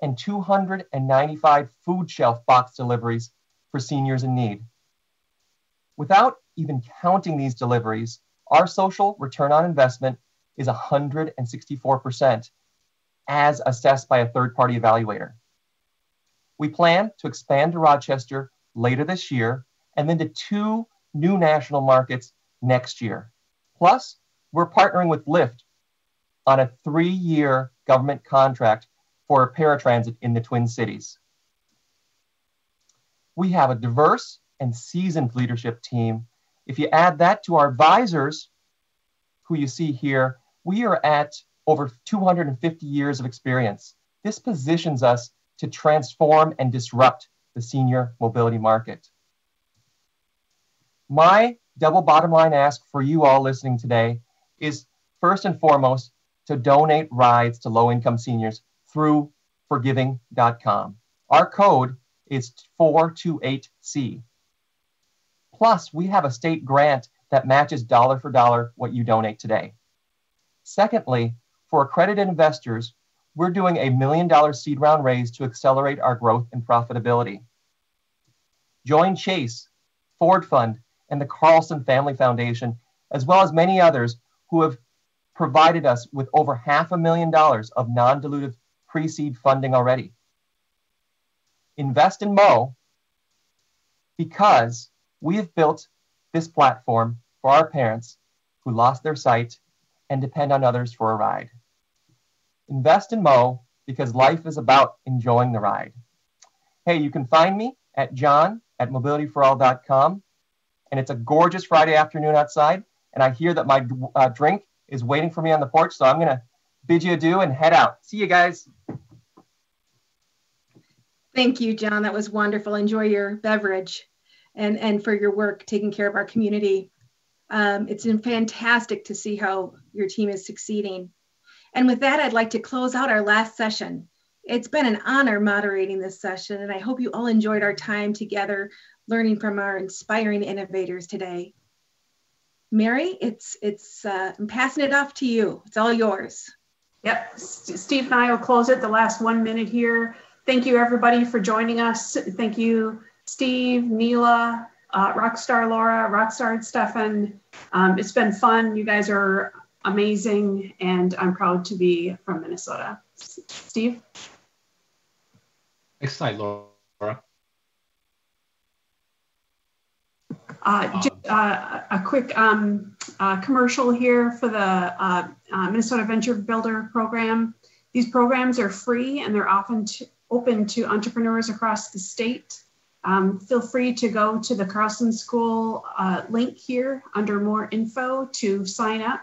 Speaker 26: and 295 food shelf box deliveries for seniors in need. Without even counting these deliveries, our social return on investment is 164%, as assessed by a third party evaluator. We plan to expand to Rochester later this year and then to two new national markets next year. Plus, we're partnering with Lyft on a three year government contract for paratransit in the Twin Cities. We have a diverse and seasoned leadership team. If you add that to our advisors, who you see here, we are at over 250 years of experience. This positions us to transform and disrupt the senior mobility market. My double bottom line ask for you all listening today is first and foremost to donate rides to low income seniors through forgiving.com. Our code is 428C. Plus, we have a state grant that matches dollar for dollar what you donate today. Secondly, for accredited investors, we're doing a million dollar seed round raise to accelerate our growth and profitability. Join Chase, Ford Fund, and the Carlson Family Foundation, as well as many others who have provided us with over half a million dollars of non dilutive pre seed funding already. Invest in Mo because we have built this platform for our parents who lost their sight and depend on others for a ride. Invest in Mo because life is about enjoying the ride. Hey, you can find me at john at mobilityforall.com. And it's a gorgeous Friday afternoon outside. And I hear that my uh, drink is waiting for me on the porch. So I'm going to bid you adieu and head out. See you guys.
Speaker 20: Thank you, John. That was wonderful. Enjoy your beverage and, and for your work taking care of our community. Um, it's been fantastic to see how your team is succeeding. And with that, I'd like to close out our last session. It's been an honor moderating this session, and I hope you all enjoyed our time together learning from our inspiring innovators today. Mary, it's, it's uh, I'm passing it off to you. It's all yours.
Speaker 1: Yep, Steve and I will close it the last one minute here. Thank you everybody for joining us. Thank you, Steve, Neela, uh, Rockstar Laura, Rockstar Stefan. Um, it's been fun. You guys are amazing, and I'm proud to be from Minnesota. S Steve?
Speaker 12: Next slide, Laura.
Speaker 1: Uh, just, uh, a quick um, uh, commercial here for the uh, uh, Minnesota Venture Builder Program. These programs are free and they're often open to entrepreneurs across the state. Um, feel free to go to the Carlson School uh, link here under more info to sign up.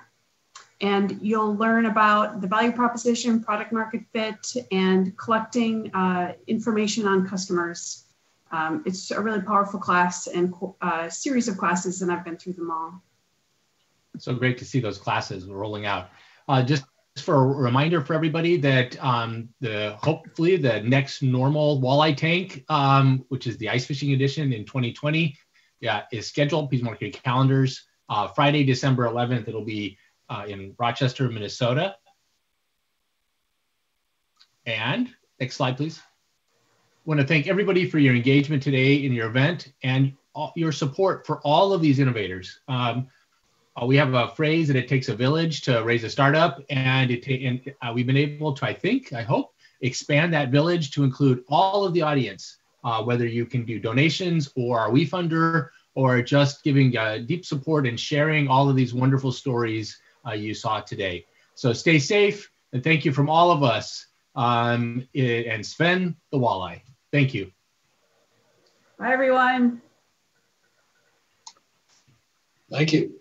Speaker 1: And you'll learn about the value proposition, product market fit, and collecting uh, information on customers. Um, it's a really powerful class and uh, series of classes, and I've been through them all.
Speaker 12: So great to see those classes rolling out. Uh, just for a reminder for everybody that um, the hopefully the next normal walleye tank, um, which is the ice fishing edition in 2020, yeah, is scheduled. Please mark your calendars. Uh, Friday, December 11th, it'll be uh, in Rochester, Minnesota. And next slide, please. I want to thank everybody for your engagement today in your event and all, your support for all of these innovators. Um, uh, we have a phrase that it takes a village to raise a startup, and, it and uh, we've been able to, I think, I hope, expand that village to include all of the audience, uh, whether you can do donations or our WeFunder or just giving uh, deep support and sharing all of these wonderful stories uh, you saw today. So stay safe, and thank you from all of us um, and Sven the Walleye. Thank you.
Speaker 1: Bye, everyone.
Speaker 27: Thank you.